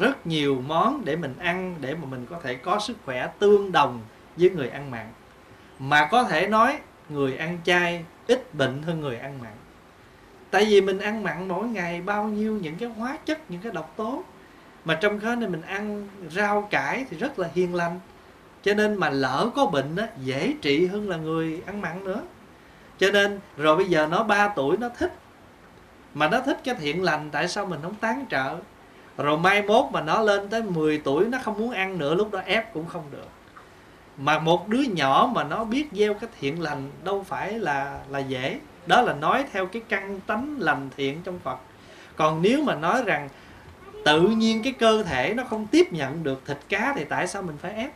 Speaker 3: Rất nhiều món để mình ăn, để mà mình có thể có sức khỏe tương đồng với người ăn mặn mà có thể nói, người ăn chay ít bệnh hơn người ăn mặn tại vì mình ăn mặn mỗi ngày bao nhiêu những cái hóa chất, những cái độc tố mà trong cái này mình ăn rau cải thì rất là hiền lành. Cho nên mà lỡ có bệnh á, dễ trị hơn là người ăn mặn nữa. Cho nên rồi bây giờ nó 3 tuổi nó thích. Mà nó thích cái thiện lành tại sao mình không tán trợ? Rồi mai mốt mà nó lên tới 10 tuổi nó không muốn ăn nữa lúc đó ép cũng không được. Mà một đứa nhỏ mà nó biết gieo cái thiện lành đâu phải là là dễ. Đó là nói theo cái căn tánh lành thiện trong Phật. Còn nếu mà nói rằng tự nhiên cái cơ thể nó không tiếp nhận được thịt cá thì tại sao mình phải ép?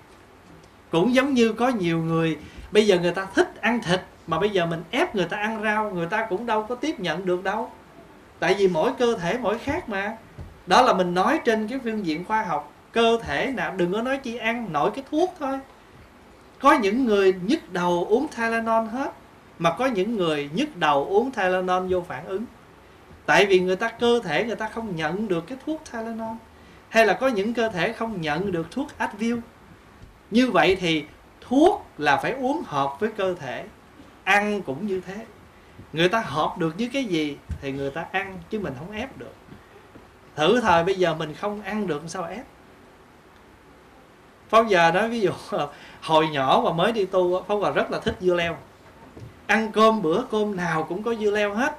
Speaker 3: Cũng giống như có nhiều người, bây giờ người ta thích ăn thịt, mà bây giờ mình ép người ta ăn rau, người ta cũng đâu có tiếp nhận được đâu. Tại vì mỗi cơ thể mỗi khác mà. Đó là mình nói trên cái phương diện khoa học, cơ thể nào đừng có nói chỉ ăn nổi cái thuốc thôi. Có những người nhức đầu uống Tylenol hết, mà có những người nhức đầu uống Tylenol vô phản ứng tại vì người ta cơ thể người ta không nhận được cái thuốc Tylenol, hay là có những cơ thể không nhận được thuốc Advil. Như vậy thì thuốc là phải uống hợp với cơ thể, ăn cũng như thế. Người ta hợp được với cái gì thì người ta ăn, chứ mình không ép được. Thử thời bây giờ mình không ăn được sao ép? Pháp giờ nói ví dụ, [LAUGHS] hồi nhỏ và mới đi tu Pháp Hòa rất là thích dưa leo. Ăn cơm bữa cơm nào cũng có dưa leo hết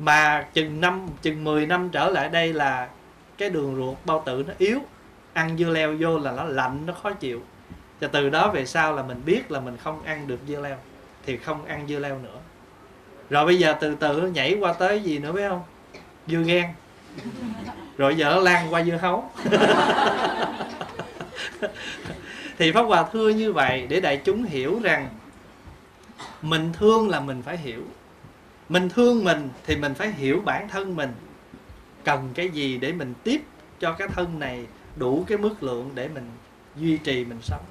Speaker 3: mà chừng năm, chừng 10 năm trở lại đây là cái đường ruột bao tử nó yếu, ăn dưa leo vô là nó lạnh, nó khó chịu. Và từ đó về sau là mình biết là mình không ăn được dưa leo, thì không ăn dưa leo nữa. Rồi bây giờ từ từ nhảy qua tới gì nữa biết không? Dưa gan rồi giờ nó lan qua dưa hấu. [LAUGHS] Thì pháp hòa thưa như vậy để đại chúng hiểu rằng mình thương là mình phải hiểu mình thương mình thì mình phải hiểu bản thân mình. Cần cái gì để mình tiếp cho cái thân này đủ cái mức lượng để mình duy trì mình sống?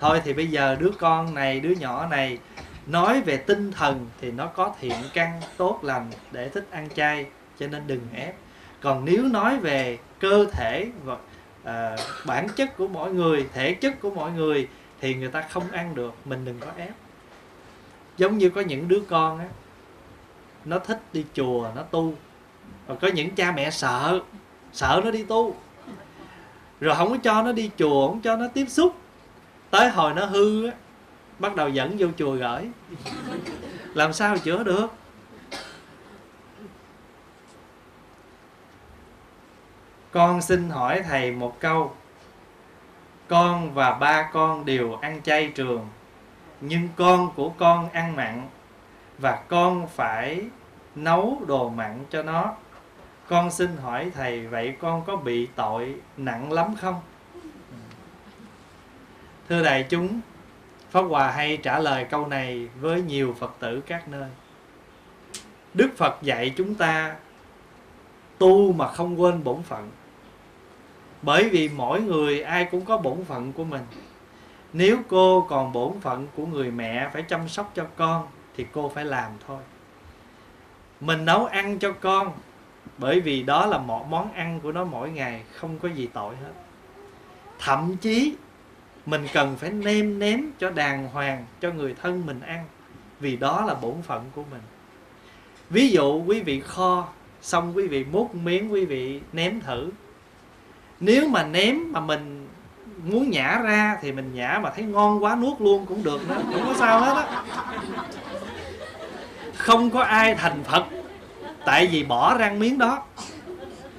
Speaker 3: Thôi thì bây giờ đứa con này đứa nhỏ này nói về tinh thần thì nó có thiện căn tốt lành để thích ăn chay cho nên đừng ép. Còn nếu nói về cơ thể và à, bản chất của mỗi người thể chất của mỗi người thì người ta không ăn được mình đừng có ép. Giống như có những đứa con á nó thích đi chùa, nó tu. Và có những cha mẹ sợ sợ nó đi tu. Rồi không có cho nó đi chùa, không cho nó tiếp xúc. Tới hồi nó hư á, bắt đầu dẫn vô chùa gửi. [LAUGHS] Làm sao chữa được? Con xin hỏi thầy một câu. Con và ba con đều ăn chay trường, nhưng con của con ăn mặn và con phải nấu đồ mặn cho nó. Con xin hỏi thầy, vậy con có bị tội nặng lắm không? Thưa đại chúng, pháp hòa hay trả lời câu này với nhiều phật tử các nơi. Đức phật dạy chúng ta, tu mà không quên bổn phận. Bởi vì mỗi người ai cũng có bổn phận của mình. Nếu cô còn bổn phận của người mẹ phải chăm sóc cho con thì cô phải làm thôi. Mình nấu ăn cho con, bởi vì đó là một món ăn của nó mỗi ngày, không có gì tội hết. Thậm chí, mình cần phải nêm nếm cho đàng hoàng cho người thân mình ăn, vì đó là bổn phận của mình. Ví dụ quý vị kho, xong quý vị múc miếng quý vị ném thử. Nếu mà ném mà mình muốn nhả ra thì mình nhả mà thấy ngon quá nuốt luôn cũng được nữa, không có sao hết á không có ai thành phật. Tại vì bỏ răng miếng đó.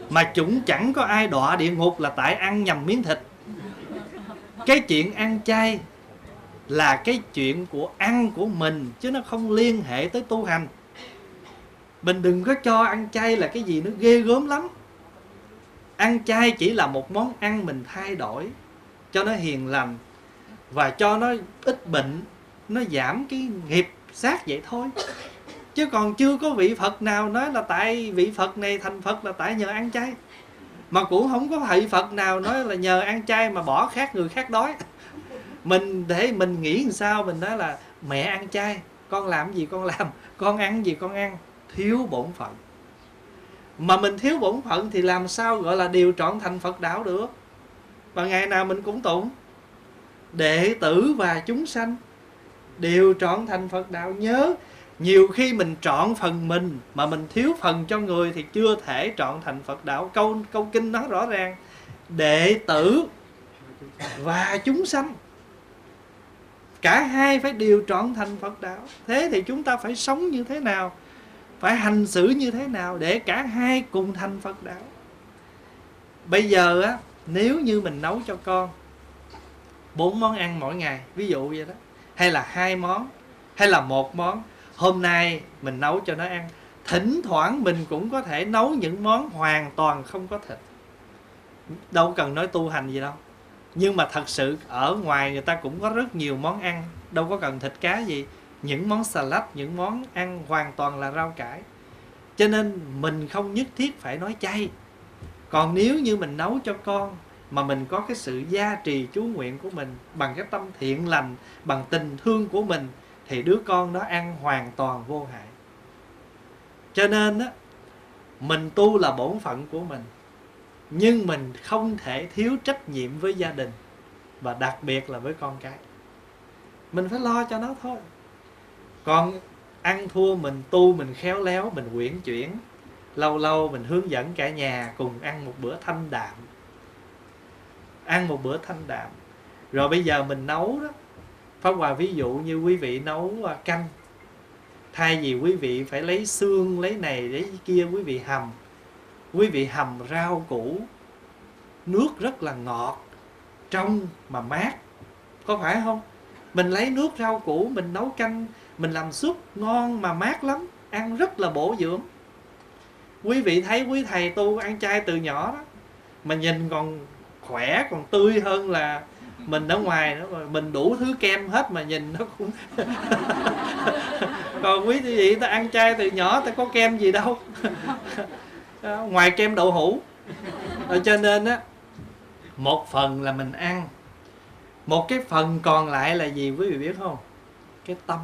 Speaker 3: Mà chúng chẳng có ai đọa địa ngục là tại ăn nhầm miếng thịt. Cái chuyện ăn chay là cái chuyện của ăn của mình, chứ nó không liên hệ tới tu hành. Mình đừng có cho ăn chay là cái gì nó ghê gớm lắm. Ăn chay chỉ là một món ăn mình thay đổi, cho nó hiền lành và cho nó ít bệnh, nó giảm cái nghiệp sát vậy thôi chứ còn chưa có vị phật nào nói là tại vị phật này thành phật là tại nhờ ăn chay. Mà cũng không có vị phật nào nói là nhờ ăn chay mà bỏ khác người khác đói. Mình để mình nghĩ làm sao, mình nói là mẹ ăn chay, con làm gì con làm, con ăn gì con ăn. Thiếu bổn phận. Mà mình thiếu bổn phận thì làm sao gọi là điều trọn thành phật đạo được? Và ngày nào mình cũng tụng. Đệ tử và chúng sanh đều trọn thành phật đạo. Nhớ nhiều khi mình trọn phần mình mà mình thiếu phần cho người thì chưa thể trọn thành phật đạo. Câu câu kinh nói rõ ràng, đệ tử và chúng sanh, cả hai phải đều trọn thành phật đạo. Thế thì chúng ta phải sống như thế nào? Phải hành xử như thế nào để cả hai cùng thành phật đạo? Bây giờ á, nếu như mình nấu cho con bốn món ăn mỗi ngày, ví dụ vậy đó, hay là hai món, hay là một món hôm nay mình nấu cho nó ăn. Thỉnh thoảng mình cũng có thể nấu những món hoàn toàn không có thịt. Đâu cần nói tu hành gì đâu. Nhưng mà thật sự ở ngoài người ta cũng có rất nhiều món ăn. Đâu có cần thịt cá gì. Những món salad, những món ăn hoàn toàn là rau cải. Cho nên mình không nhất thiết phải nói chay. Còn nếu như mình nấu cho con mà mình có cái sự gia trì chú nguyện của mình bằng cái tâm thiện lành, bằng tình thương của mình thì đứa con đó ăn hoàn toàn vô hại. Cho nên á, mình tu là bổn phận của mình, nhưng mình không thể thiếu trách nhiệm với gia đình và đặc biệt là với con cái. Mình phải lo cho nó thôi. Còn ăn thua mình tu, mình khéo léo, mình quyển chuyển, lâu lâu mình hướng dẫn cả nhà cùng ăn một bữa thanh đạm. Ăn một bữa thanh đạm. Rồi bây giờ mình nấu đó Pháp Hòa ví dụ như quý vị nấu à, canh. Thay vì quý vị phải lấy xương, lấy này, lấy kia quý vị hầm. Quý vị hầm rau củ. Nước rất là ngọt Trong mà mát. Có phải không? Mình lấy nước rau củ Mình nấu canh Mình làm súp ngon mà mát lắm Ăn rất là bổ dưỡng. Quý vị thấy quý thầy tu ăn chay từ nhỏ đó Mà nhìn còn khỏe Còn tươi hơn là mình ở ngoài nó mà mình đủ thứ kem hết mà nhìn nó cũng [LAUGHS] còn quý vị, ta ăn chay từ nhỏ ta có kem gì đâu. [LAUGHS] Ngoài kem đậu hũ. Rồi cho nên á, một phần là mình ăn. Một cái phần còn lại là gì quý vị biết không? Cái tâm.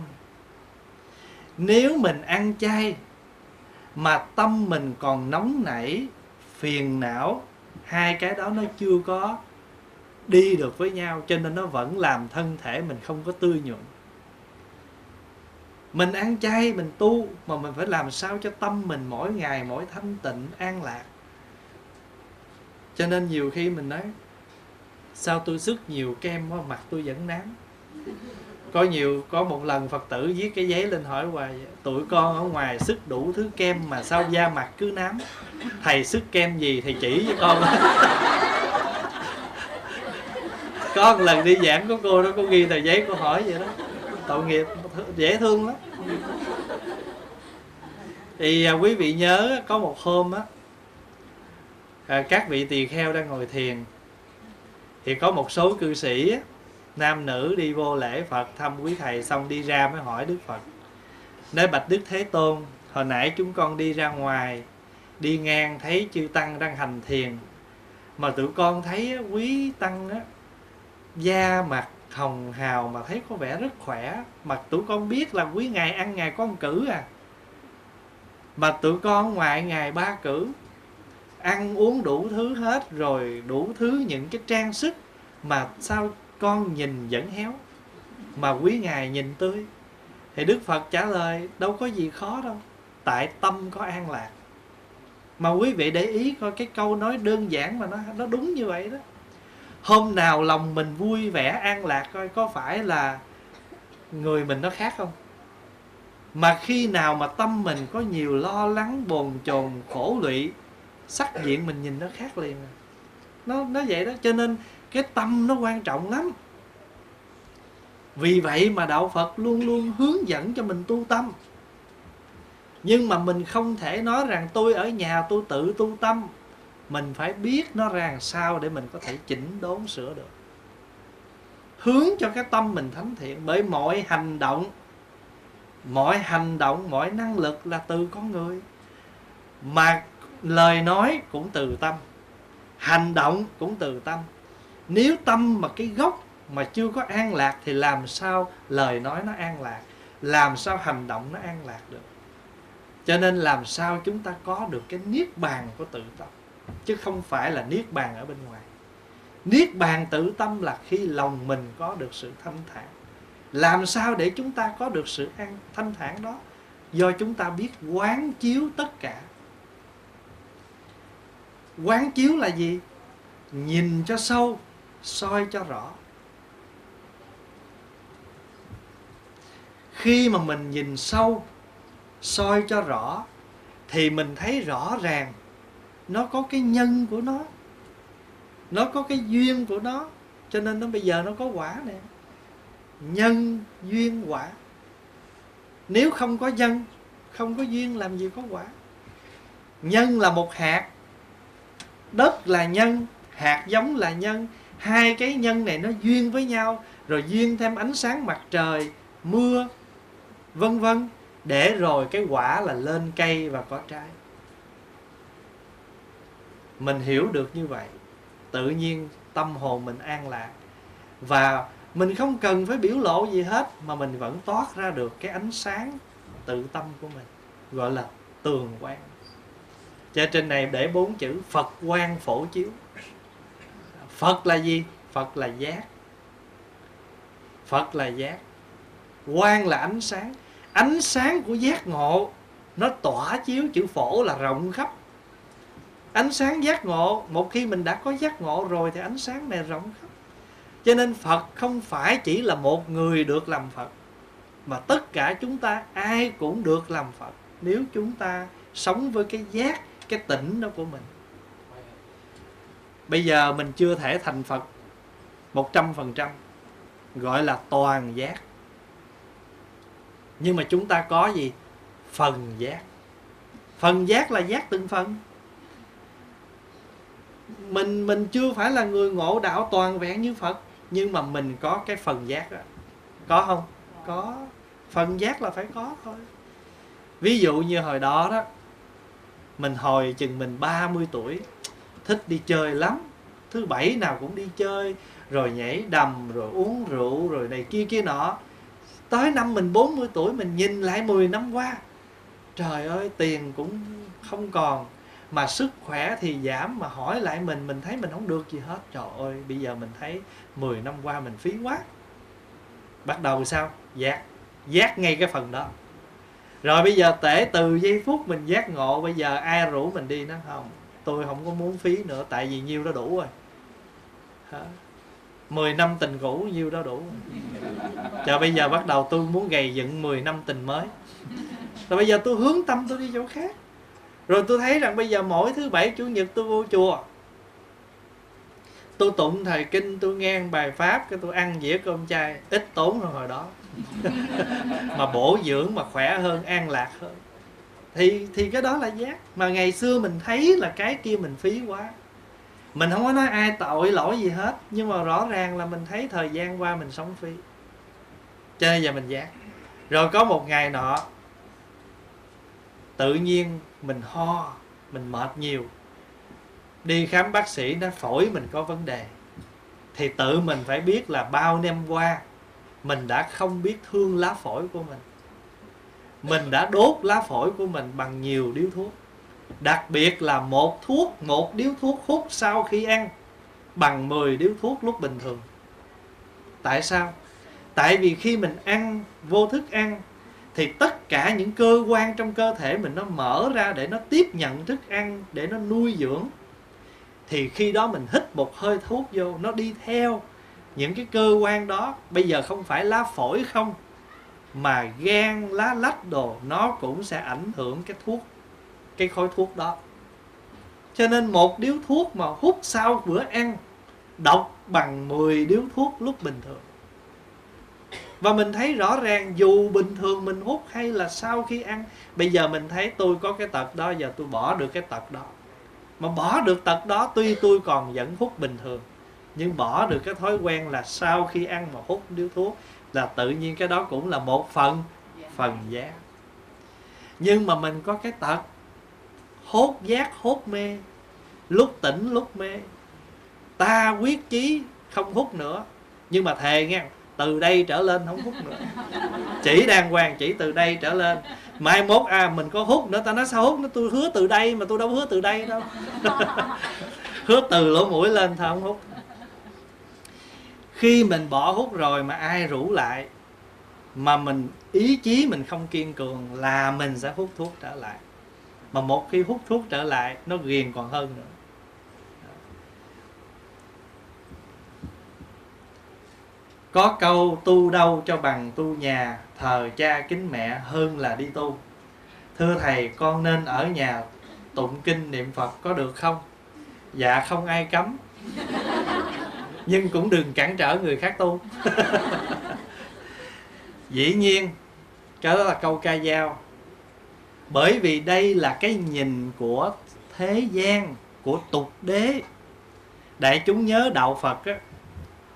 Speaker 3: Nếu mình ăn chay mà tâm mình còn nóng nảy, phiền não, hai cái đó nó chưa có đi được với nhau, cho nên nó vẫn làm thân thể mình không có tươi nhuận. Mình ăn chay, mình tu, mà mình phải làm sao cho tâm mình mỗi ngày, mỗi thanh tịnh, an lạc. Cho nên nhiều khi mình nói, sao tôi sức nhiều kem quá, mặt tôi vẫn nám? Có nhiều, có một lần phật tử viết cái giấy lên hỏi hoài, tụi con ở ngoài sức đủ thứ kem mà sao da mặt cứ nám? Thầy sức kem gì thì chỉ với con. [LAUGHS] có một lần đi giảng của cô đó có ghi tờ giấy cô hỏi vậy đó. Tội nghiệp dễ thương lắm. Thì à, quý vị nhớ có một hôm á à, các vị tỳ kheo đang ngồi thiền thì có một số cư sĩ á, nam nữ đi vô lễ phật thăm quý thầy xong đi ra mới hỏi đức phật. Nói bạch đức thế tôn hồi nãy chúng con đi ra ngoài đi ngang thấy chư tăng đang hành thiền mà tụi con thấy quý tăng á da mặt hồng hào mà thấy có vẻ rất khỏe. Mà tụi con biết là quý ngài ăn ngày con cử à. Mà tụi con ngoại ngày ba cử. Ăn uống đủ thứ hết rồi đủ thứ những cái trang sức mà sao con nhìn vẫn héo, mà quý ngài nhìn tươi. Thì đức phật trả lời, đâu có gì khó đâu, tại tâm có an lạc. Mà quý vị để ý coi cái câu nói đơn giản mà nó nó đúng như vậy đó hôm nào lòng mình vui vẻ, an lạc coi có phải là người mình nó khác không? Mà khi nào mà tâm mình có nhiều lo lắng, bồn chồn, khổ lụy, sắc diện mình nhìn nó khác liền à. nó nó vậy đó, cho nên cái tâm nó quan trọng lắm. Vì vậy mà đạo phật luôn luôn hướng dẫn cho mình tu tâm. Nhưng mà mình không thể nói rằng tôi ở nhà tôi tự tu tâm mình phải biết nó ra làm sao để mình có thể chỉnh đốn sửa được. Hướng cho cái tâm mình thánh thiện, bởi mọi hành động, mọi hành động, mọi năng lực là từ con người. Mà lời nói cũng từ tâm, hành động cũng từ tâm. Nếu tâm mà cái gốc mà chưa có an lạc thì làm sao lời nói nó an lạc, làm sao hành động nó an lạc được? Cho nên làm sao chúng ta có được cái niết bàn của tự tâm? Chứ không phải là niết bàn ở bên ngoài. Niết bàn tự tâm là khi lòng mình có được sự thanh thản. Làm sao để chúng ta có được sự an, thanh thản đó? Do chúng ta biết quán chiếu tất cả. Quán chiếu là gì? Nhìn cho sâu, soi cho rõ. Khi mà mình nhìn sâu, soi cho rõ, thì mình thấy rõ ràng nó có cái nhân của nó. Nó có cái duyên của nó. Cho nên nó bây giờ nó có quả nè. Nhân, duyên, quả. Nếu không có nhân, không có duyên làm gì có quả. Nhân là một hạt. Đất là nhân, hạt giống là nhân. Hai cái nhân này nó duyên với nhau, rồi duyên thêm ánh sáng mặt trời, mưa, vân vân, để rồi cái quả là lên cây và có trái mình hiểu được như vậy. Tự nhiên tâm hồn mình an lạc. Và mình không cần phải biểu lộ gì hết, mà mình vẫn toát ra được cái ánh sáng tự tâm của mình, gọi là tường quan cho trên này để bốn chữ phật quan phổ chiếu. Phật là gì? Phật là giác. Phật là giác. Quan là ánh sáng. Ánh sáng của giác ngộ, nó tỏa chiếu chữ phổ là rộng khắp ánh sáng giác ngộ, một khi mình đã có giác ngộ rồi thì ánh sáng này rộng khắp. Cho nên phật không phải chỉ là một người được làm phật, mà tất cả chúng ta ai cũng được làm phật. Nếu chúng ta sống với cái giác, cái tỉnh đó của mình. Bây giờ mình chưa thể thành phật một trăm phần trăm, gọi là toàn giác. Nhưng mà chúng ta có gì? Phần giác. Phần giác là giác từng phần mình mình chưa phải là người ngộ đạo toàn vẹn như phật, nhưng mà mình có cái phần giác đó có không? Có. Phần giác là phải có thôi. Ví dụ như hồi đó đó, mình hồi chừng mình 30 tuổi, thích đi chơi lắm. Thứ bảy nào cũng đi chơi, rồi nhảy đầm, rồi uống rượu, rồi này kia kia nọ. Tới năm mình 40 tuổi, mình nhìn lại 10 năm qua. Trời ơi, tiền cũng không còn mà sức khỏe thì giảm, mà hỏi lại mình mình thấy mình không được gì hết. Trời ơi, bây giờ mình thấy 10 năm qua mình phí quá. Bắt đầu sao? Giác. Giác ngay cái phần đó. Rồi bây giờ tể từ giây phút mình giác ngộ, bây giờ ai rủ mình đi? Nó không. Tôi không có muốn phí nữa, tại vì nhiêu đó đủ rồi. Hả? 10 năm tình cũ, nhiêu đó đủ Chờ bây giờ bắt đầu tôi muốn gầy dựng 10 năm tình mới. Rồi bây giờ tôi hướng tâm tôi đi chỗ khác. Rồi tôi thấy rằng bây giờ mỗi thứ bảy chủ nhật tôi vô chùa. Tôi tụng thời kinh tôi nghe bài pháp cái tôi ăn dĩa cơm chay. Ít tốn hơn hồi đó. [LAUGHS] Mà bổ dưỡng mà khỏe hơn an lạc hơn. Thì thì cái đó là giác. Mà ngày xưa mình thấy là cái kia mình phí quá. Mình không có nói ai tội lỗi gì hết. Nhưng mà rõ ràng là mình thấy thời gian qua mình sống phí, cho nên giờ mình giác. Rồi có một ngày nọ tự nhiên mình ho, mình mệt nhiều. Đi khám bác sĩ nó phổi mình có vấn đề. Thì tự mình phải biết là bao năm qua mình đã không biết thương lá phổi của mình. Mình đã đốt lá phổi của mình bằng nhiều điếu thuốc. Đặc biệt là một thuốc, một điếu thuốc hút sau khi ăn bằng 10 điếu thuốc lúc bình thường. Tại sao? Tại vì khi mình ăn, vô thức ăn thì tất cả những cơ quan trong cơ thể mình nó mở ra để nó tiếp nhận thức ăn, để nó nuôi dưỡng. Thì khi đó mình hít một hơi thuốc vô, nó đi theo những cái cơ quan đó. Bây giờ không phải lá phổi không, mà gan, lá lách đồ, nó cũng sẽ ảnh hưởng cái thuốc, cái khói thuốc đó. Cho nên một điếu thuốc mà hút sau bữa ăn độc bằng 10 điếu thuốc lúc bình thường và mình thấy rõ ràng, dù bình thường mình hút hay là sau khi ăn, bây giờ mình thấy tôi có cái tật đó giờ tôi bỏ được cái tật đó. Mà bỏ được tật đó, tuy tôi còn vẫn hút bình thường, nhưng bỏ được cái thói quen là sau khi ăn mà hút điếu thuốc là tự nhiên cái đó cũng là một phần phần giác. Nhưng mà mình có cái tật, hốt giác, hốt mê. Lúc tỉnh, lúc mê. Ta quyết chí không hút nữa, nhưng mà thề nghe từ đây trở lên không hút nữa. Chỉ đàng hoàng, chỉ từ đây trở lên. Mai mốt à mình có hút nữa, ta nói sao hút nó tôi hứa từ đây mà tôi đâu hứa từ đây đâu. [LAUGHS] Hứa từ lỗ mũi lên thôi, không hút. Khi mình bỏ hút rồi mà ai rủ lại, mà mình, ý chí mình không kiên cường là mình sẽ hút thuốc trở lại. Mà một khi hút thuốc trở lại, nó ghiền còn hơn nữa. Có câu tu đâu cho bằng tu nhà thờ cha kính mẹ hơn là đi tu. Thưa thầy con nên ở nhà tụng kinh niệm phật có được không? Dạ không ai cấm. [LAUGHS] Nhưng cũng đừng cản trở người khác tu. [LAUGHS] Dĩ nhiên cái đó là câu ca dao. Bởi vì đây là cái nhìn của thế gian của tục đế. Đại chúng nhớ đạo phật á,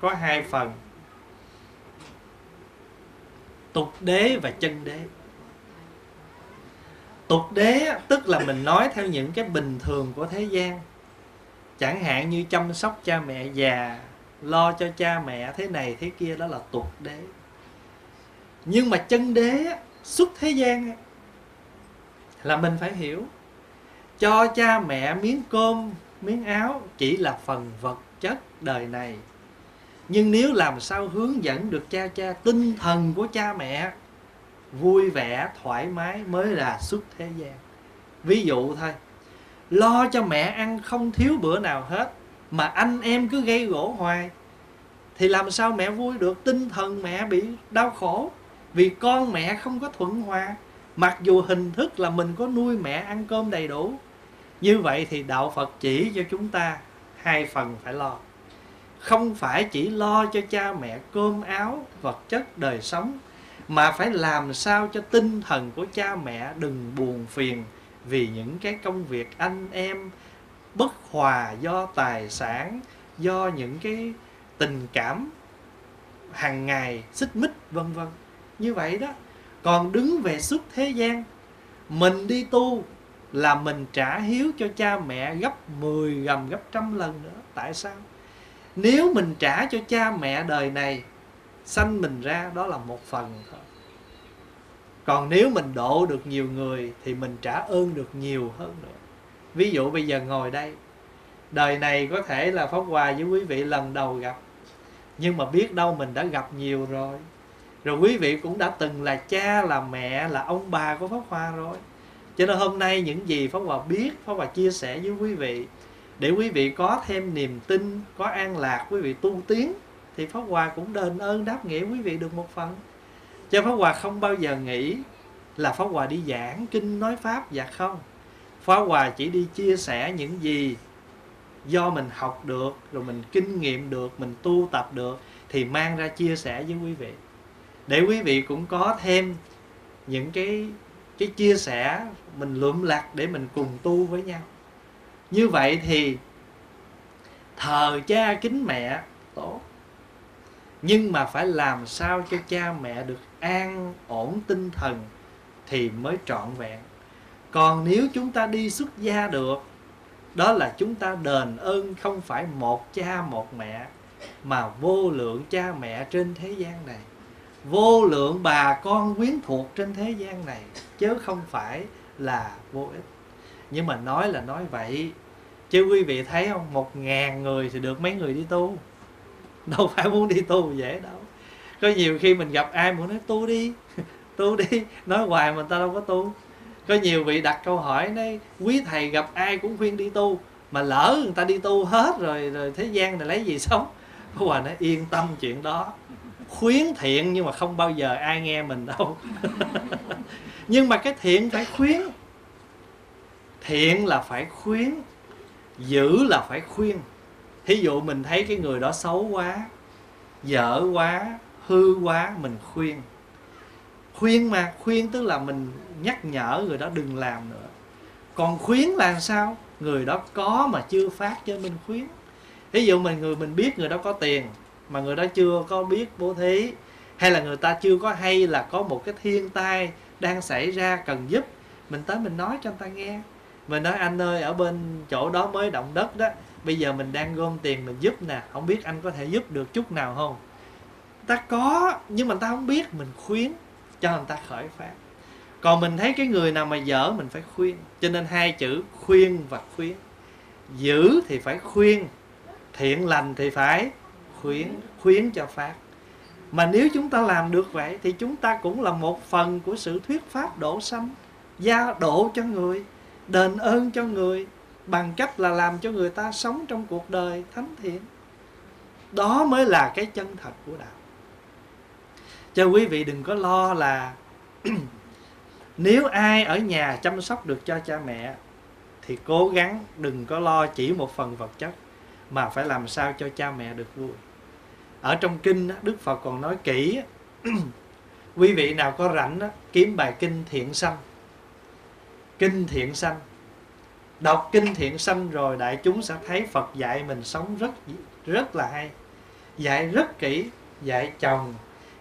Speaker 3: có hai phần tục đế và chân đế. Tục đế tức là mình nói theo những cái bình thường của thế gian. Chẳng hạn như chăm sóc cha mẹ già, lo cho cha mẹ thế này thế kia, đó là tục đế. Nhưng mà chân đế xuất thế gian là mình phải hiểu. Cho cha mẹ miếng cơm, miếng áo chỉ là phần vật chất đời này nhưng nếu làm sao hướng dẫn được cha cha tinh thần của cha mẹ vui vẻ, thoải mái mới là xuất thế gian. Ví dụ thôi, lo cho mẹ ăn không thiếu bữa nào hết mà anh em cứ gây gỗ hoài, thì làm sao mẹ vui được? Tinh thần mẹ bị đau khổ vì con mẹ không có thuận hòa. Mặc dù hình thức là mình có nuôi mẹ ăn cơm đầy đủ, như vậy thì đạo phật chỉ cho chúng ta hai phần phải lo không phải chỉ lo cho cha mẹ cơm áo, vật chất đời sống, mà phải làm sao cho tinh thần của cha mẹ đừng buồn phiền vì những cái công việc anh em bất hòa do tài sản, do những cái tình cảm hàng ngày, xích mích, vân vân. Như vậy đó, còn đứng về suốt thế gian, mình đi tu là mình trả hiếu cho cha mẹ gấp 10 gầm gấp trăm lần nữa. Tại sao? Nếu mình trả cho cha mẹ đời này, sanh mình ra, đó là một phần thôi. Còn nếu mình độ được nhiều người, thì mình trả ơn được nhiều hơn nữa. Ví dụ bây giờ ngồi đây, đời này có thể là pháp hòa với quý vị lần đầu gặp, nhưng mà biết đâu mình đã gặp nhiều rồi. Rồi quý vị cũng đã từng là cha, là mẹ, là ông bà của pháp hòa rồi. Cho nên hôm nay những gì pháp hòa biết, pháp hòa chia sẻ với quý vị để quý vị có thêm niềm tin, có an lạc, quý vị tu tiến, thì pháp hòa cũng đền ơn đáp nghĩa quý vị được một phần. Cho pháp hòa không bao giờ nghĩ là pháp hòa đi giảng kinh nói pháp dạ không. Pháp hòa chỉ đi chia sẻ những gì do mình học được, rồi mình kinh nghiệm được, mình tu tập được, thì mang ra chia sẻ với quý vị. Để quý vị cũng có thêm những cái cái chia sẻ mình lượm lạc để mình cùng tu với nhau như vậy thì thờ cha kính mẹ, tốt. Nhưng mà phải làm sao cho cha mẹ được an ổn tinh thần thì mới trọn vẹn. Còn nếu chúng ta đi xuất gia được, đó là chúng ta đền ơn không phải một cha một mẹ, mà vô lượng cha mẹ trên thế gian này. Vô lượng bà con quyến thuộc trên thế gian này, chứ không phải là vô ích nhưng mà nói là nói vậy, chứ quý vị thấy không? Một ngàn người thì được mấy người đi tu. Đâu phải muốn đi tu dễ đâu. Có nhiều khi mình gặp ai muốn nói, tu đi [LAUGHS] tu đi. Nói hoài mà ta đâu có tu. Có nhiều vị đặt câu hỏi nói, quý thầy gặp ai cũng khuyên đi tu, mà lỡ người ta đi tu hết rồi rồi thế gian này lấy gì sống? Có hòa nói, yên tâm chuyện đó. Khuyến thiện nhưng mà không bao giờ ai nghe mình đâu. [LAUGHS] Nhưng mà cái thiện phải khuyến thiện là phải khuyến giữ là phải khuyên. Thí dụ mình thấy cái người đó xấu quá, dở quá, hư quá, mình khuyên. Khuyên mà, khuyên tức là mình nhắc nhở người đó đừng làm nữa. Còn khuyến là sao? Người đó có mà chưa phát cho mình khuyến. Ví dụ mình, người mình biết người đó có tiền, mà người đó chưa có biết bố thí, hay là người ta chưa có hay là có một cái thiên tai đang xảy ra cần giúp, mình tới mình nói cho người ta nghe mình nói anh ơi, ở bên chỗ đó mới động đất đó, bây giờ mình đang gom tiền mình giúp nè, không biết anh có thể giúp được chút nào không? Ta có, nhưng mà ta không biết, mình khuyến cho người ta khởi phát. Còn mình thấy cái người nào mà dở, mình phải khuyên. Cho nên hai chữ khuyên và khuyến. Giữ thì phải khuyên, thiện lành thì phải khuyến khuyến cho phát. Mà nếu chúng ta làm được vậy, thì chúng ta cũng là một phần của sự thuyết pháp độ sanh, gia độ cho người đền ơn cho người bằng cách là làm cho người ta sống trong cuộc đời thánh thiện. Đó mới là cái chân thật của đạo. Cho quý vị đừng có lo là [CLEARS THROAT] nếu ai ở nhà chăm sóc được cho cha mẹ, thì cố gắng đừng có lo chỉ một phần vật chất, mà phải làm sao cho cha mẹ được vui. Ở trong kinh đức phật còn nói kỹ [CLEARS THROAT] quý vị nào có rảnh kiếm bài kinh thiện sanh kinh thiện sanh. Đọc kinh thiện sanh rồi đại chúng sẽ thấy phật dạy mình sống rất rất là hay. Dạy rất kỹ, dạy chồng,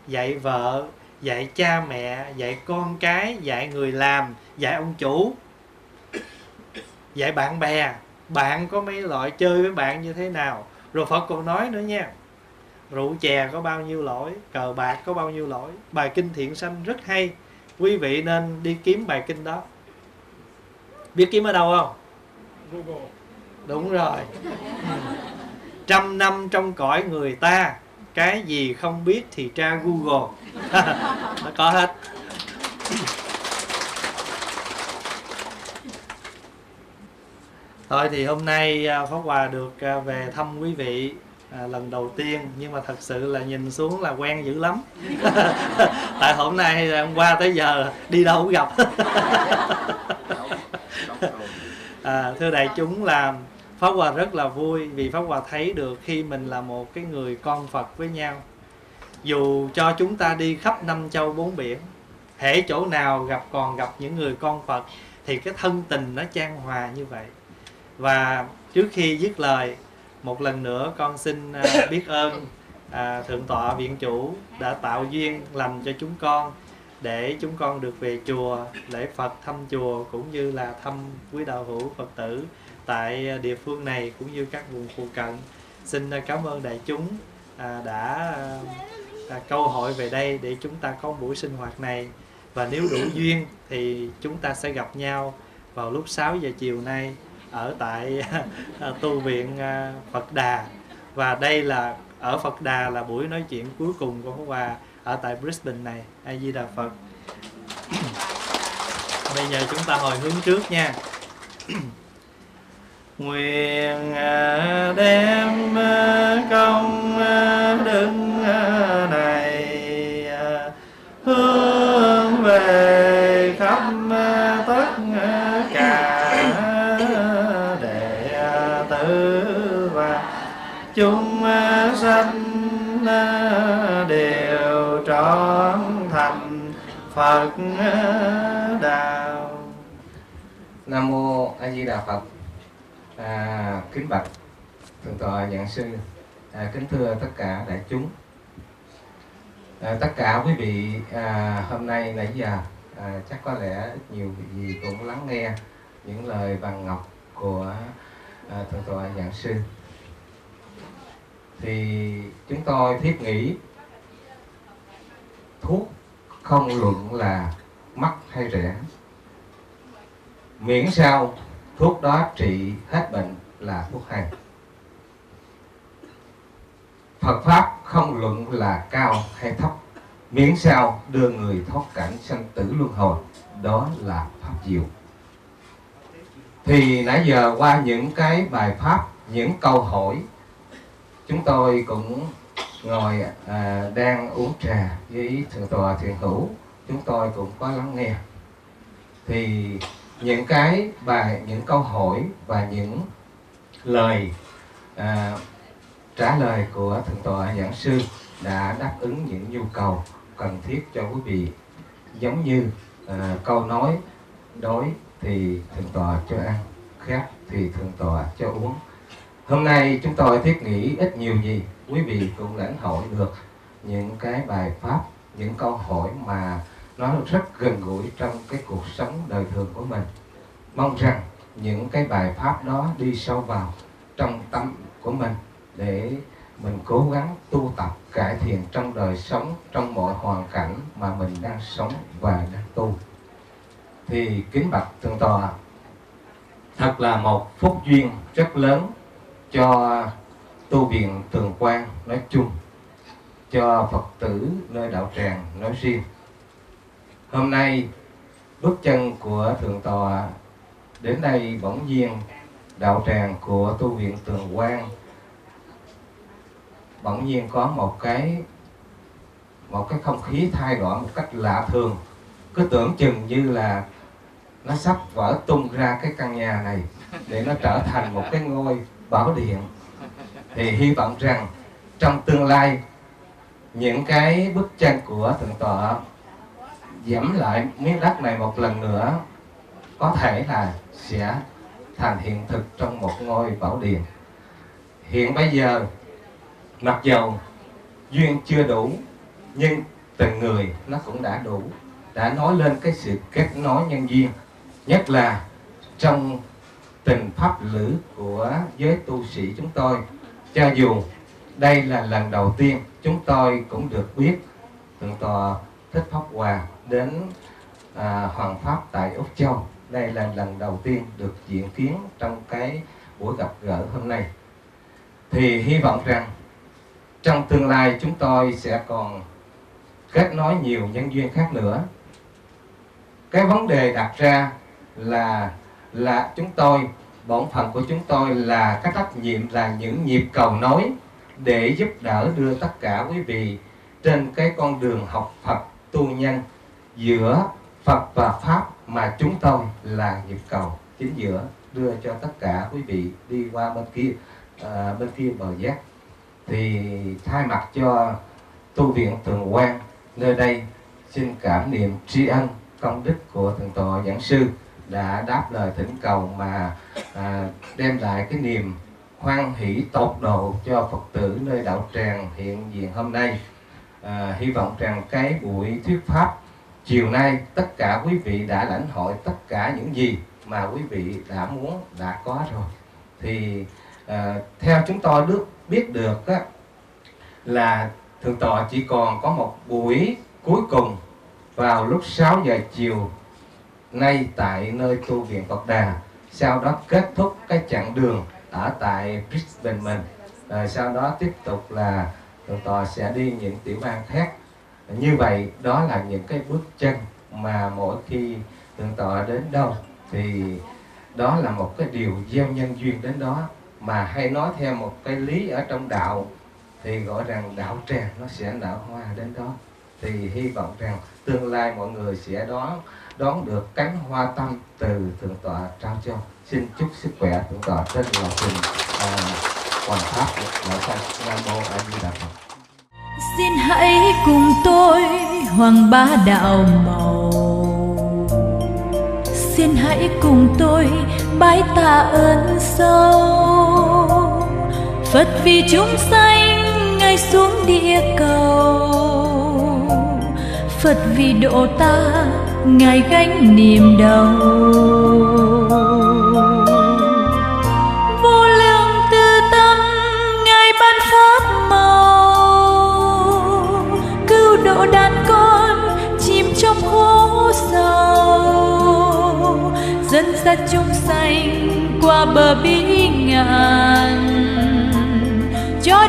Speaker 3: dạy vợ, dạy cha mẹ, dạy con cái, dạy người làm, dạy ông chủ, dạy bạn bè. Bạn có mấy loại chơi với bạn như thế nào? Rồi phật còn nói nữa nha. Rượu chè có bao nhiêu lỗi, cờ bạc có bao nhiêu lỗi. Bài kinh thiện sanh rất hay. Quý vị nên đi kiếm bài kinh đó biết kiếm ở đâu không? Google. Đúng rồi. Trăm năm trong cõi người ta cái gì không biết thì tra Google. [LAUGHS] Nó có hết. Thôi thì hôm nay à, Pháp Hòa được à, về thăm quý vị à, lần đầu tiên nhưng mà thật sự là nhìn xuống là quen dữ lắm. [LAUGHS] Tại hôm nay à, hôm qua tới giờ đi đâu cũng gặp. [LAUGHS] À, thưa đại chúng là Pháp Hòa rất là vui vì Pháp Hòa thấy được khi mình là một cái người con Phật với nhau. Dù cho chúng ta đi khắp năm châu bốn biển hễ chỗ nào gặp còn gặp những người con Phật thì cái thân tình nó trang hòa như vậy. Và trước khi dứt lời một lần nữa con xin à, biết ơn à, thượng tọa viện chủ đã tạo duyên lành cho chúng con để chúng con được về chùa lễ Phật thăm chùa cũng như là thăm quý đạo hữu Phật tử tại địa phương này cũng như các vùng phụ cận. Xin cảm ơn đại chúng à, đã à, câu hỏi về đây để chúng ta có buổi sinh hoạt này. Và nếu đủ duyên thì chúng ta sẽ gặp nhau vào lúc 6 giờ chiều nay ở tại [LAUGHS] à, tu viện à, Phật Đà. Và đây là ở Phật Đà là buổi nói chuyện cuối cùng của Pháp Hòa ở tại Brisbane này A Di Đà Phật. [COUGHS] Bây giờ chúng ta hồi hướng trước nha. Nguyện à, đem công đều trọn thành Phật đạo.
Speaker 2: Nam mô A Di Đà Phật. À, kính bạch thượng tọa giảng sư. À, kính thưa tất cả đại chúng. À, tất cả quý vị à, hôm nay nãy giờ à, chắc có lẽ nhiều gì cũng lắng nghe những lời bằng ngọc của à, thượng tọa giảng sư thì chúng tôi thiết nghĩ thuốc không luận là mắc hay rẻ. Miễn sao thuốc đó trị hết bệnh là thuốc hay. Phật Pháp không luận là cao hay thấp. Miễn sao đưa người thoát cảnh sanh tử luân hồi, Đó là Pháp diệu. Thì nãy giờ qua những cái bài Pháp, Những câu hỏi Chúng tôi cũng ngồi à, đang uống trà với thượng tọa thiền hữu. Chúng tôi cũng có lắng nghe. Thì những cái bài, những câu hỏi và những lời à, trả lời của thượng tọa giảng sư đã đáp ứng những nhu cầu cần thiết cho quý vị. Giống như à, câu nói đói thì thượng tọa cho ăn khát thì thượng tọa cho uống hôm nay chúng tôi thiết nghĩ ít nhiều gì, quý vị cũng lãnh hội được những cái bài pháp, những câu hỏi mà nó rất gần gũi trong cái cuộc sống đời thường của mình. Mong rằng những cái bài pháp đó đi sâu vào trong tâm của mình để mình cố gắng tu tập, cải thiện trong đời sống, trong mọi hoàn cảnh mà mình đang sống và đang tu. Thì kính bạch thượng tòa, thật là một phúc duyên rất lớn cho tu viện tường quan nói chung, cho phật tử nơi đạo tràng nói riêng. Hôm nay, bước chân của thượng tọa đến đây bỗng nhiên, đạo tràng của tu viện tường quan bỗng nhiên có một cái một cái không khí thay đổi một cách lạ thường. Cứ tưởng chừng như là nó sắp vỡ tung ra cái căn nhà này để nó trở thành một cái ngôi bảo điện. Thì hy vọng rằng trong tương lai, những cái bức tranh của thượng tọa giảm lại miếng đất này một lần nữa, có thể là sẽ thành hiện thực trong một ngôi bảo điện. Hiện bây giờ, mặc dầu duyên chưa đủ, nhưng từng người nó cũng đã đủ, đã nói lên cái sự kết nối nhân duyên. Nhất là trong tình pháp lữ của giới tu sĩ chúng tôi. Cho dù đây là lần đầu tiên chúng tôi cũng được biết thượng tọa thích pháp hòa đến à, hoàng pháp tại úc châu. Đây là lần đầu tiên được diễn kiến trong cái buổi gặp gỡ hôm nay. Thì hy vọng rằng trong tương lai chúng tôi sẽ còn kết nối nhiều nhân duyên khác nữa. Cái vấn đề đặt ra là là chúng tôi bổn phận của chúng tôi là các trách nhiệm là những nhịp cầu nối để giúp đỡ đưa tất cả quý vị trên cái con đường học Phật tu nhân giữa Phật và Pháp mà chúng tôi là nhịp cầu chính giữa đưa cho tất cả quý vị đi qua bên kia à, bên kia bờ giác. Thì thay mặt cho tu viện Tường Quang nơi đây xin cảm niệm tri ân công đức của thượng tọa giảng sư đã đáp lời thỉnh cầu mà à, đem lại cái niềm hoan hỷ tột độ cho Phật tử nơi đạo tràng hiện diện hôm nay. À, hy vọng rằng cái buổi thuyết pháp chiều nay tất cả quý vị đã lãnh hội tất cả những gì mà quý vị đã muốn đã có rồi. Thì à, theo chúng tôi được biết được á, là thượng tọa chỉ còn có một buổi cuối cùng vào lúc 6 giờ chiều nay tại nơi tu viện Phật Đà, sau đó kết thúc cái chặng đường ở tại Brisbane mình. Rồi sau đó tiếp tục là thượng tọa sẽ đi những tiểu bang khác. Như vậy, đó là những cái bước chân mà mỗi khi thượng tọa đến đâu, thì đó là một cái điều gieo nhân duyên đến đó. Mà hay nói theo một cái lý ở trong đạo, thì gọi rằng đạo tràng nó sẽ nở hoa đến đó. Thì hy vọng rằng tương lai mọi người sẽ đón đón được cánh hoa tâm từ thượng tọa trao cho xin chúc sức khỏe thượng tọa trên lòng trình à, hoàn pháp của sanh nam mô a di đà phật.
Speaker 1: Xin hãy cùng tôi hoàng bá đạo màu xin hãy cùng tôi bái tạ ơn sâu. Phật vì chúng sanh ngài xuống địa cầu. Phật vì độ ta ngài gánh niềm đau. Vô lượng từ tâm, ngài ban pháp màu. Cứu độ đàn con, chìm trong hố sâu dẫn dắt chúng sanh qua bờ bi ngàn. Cho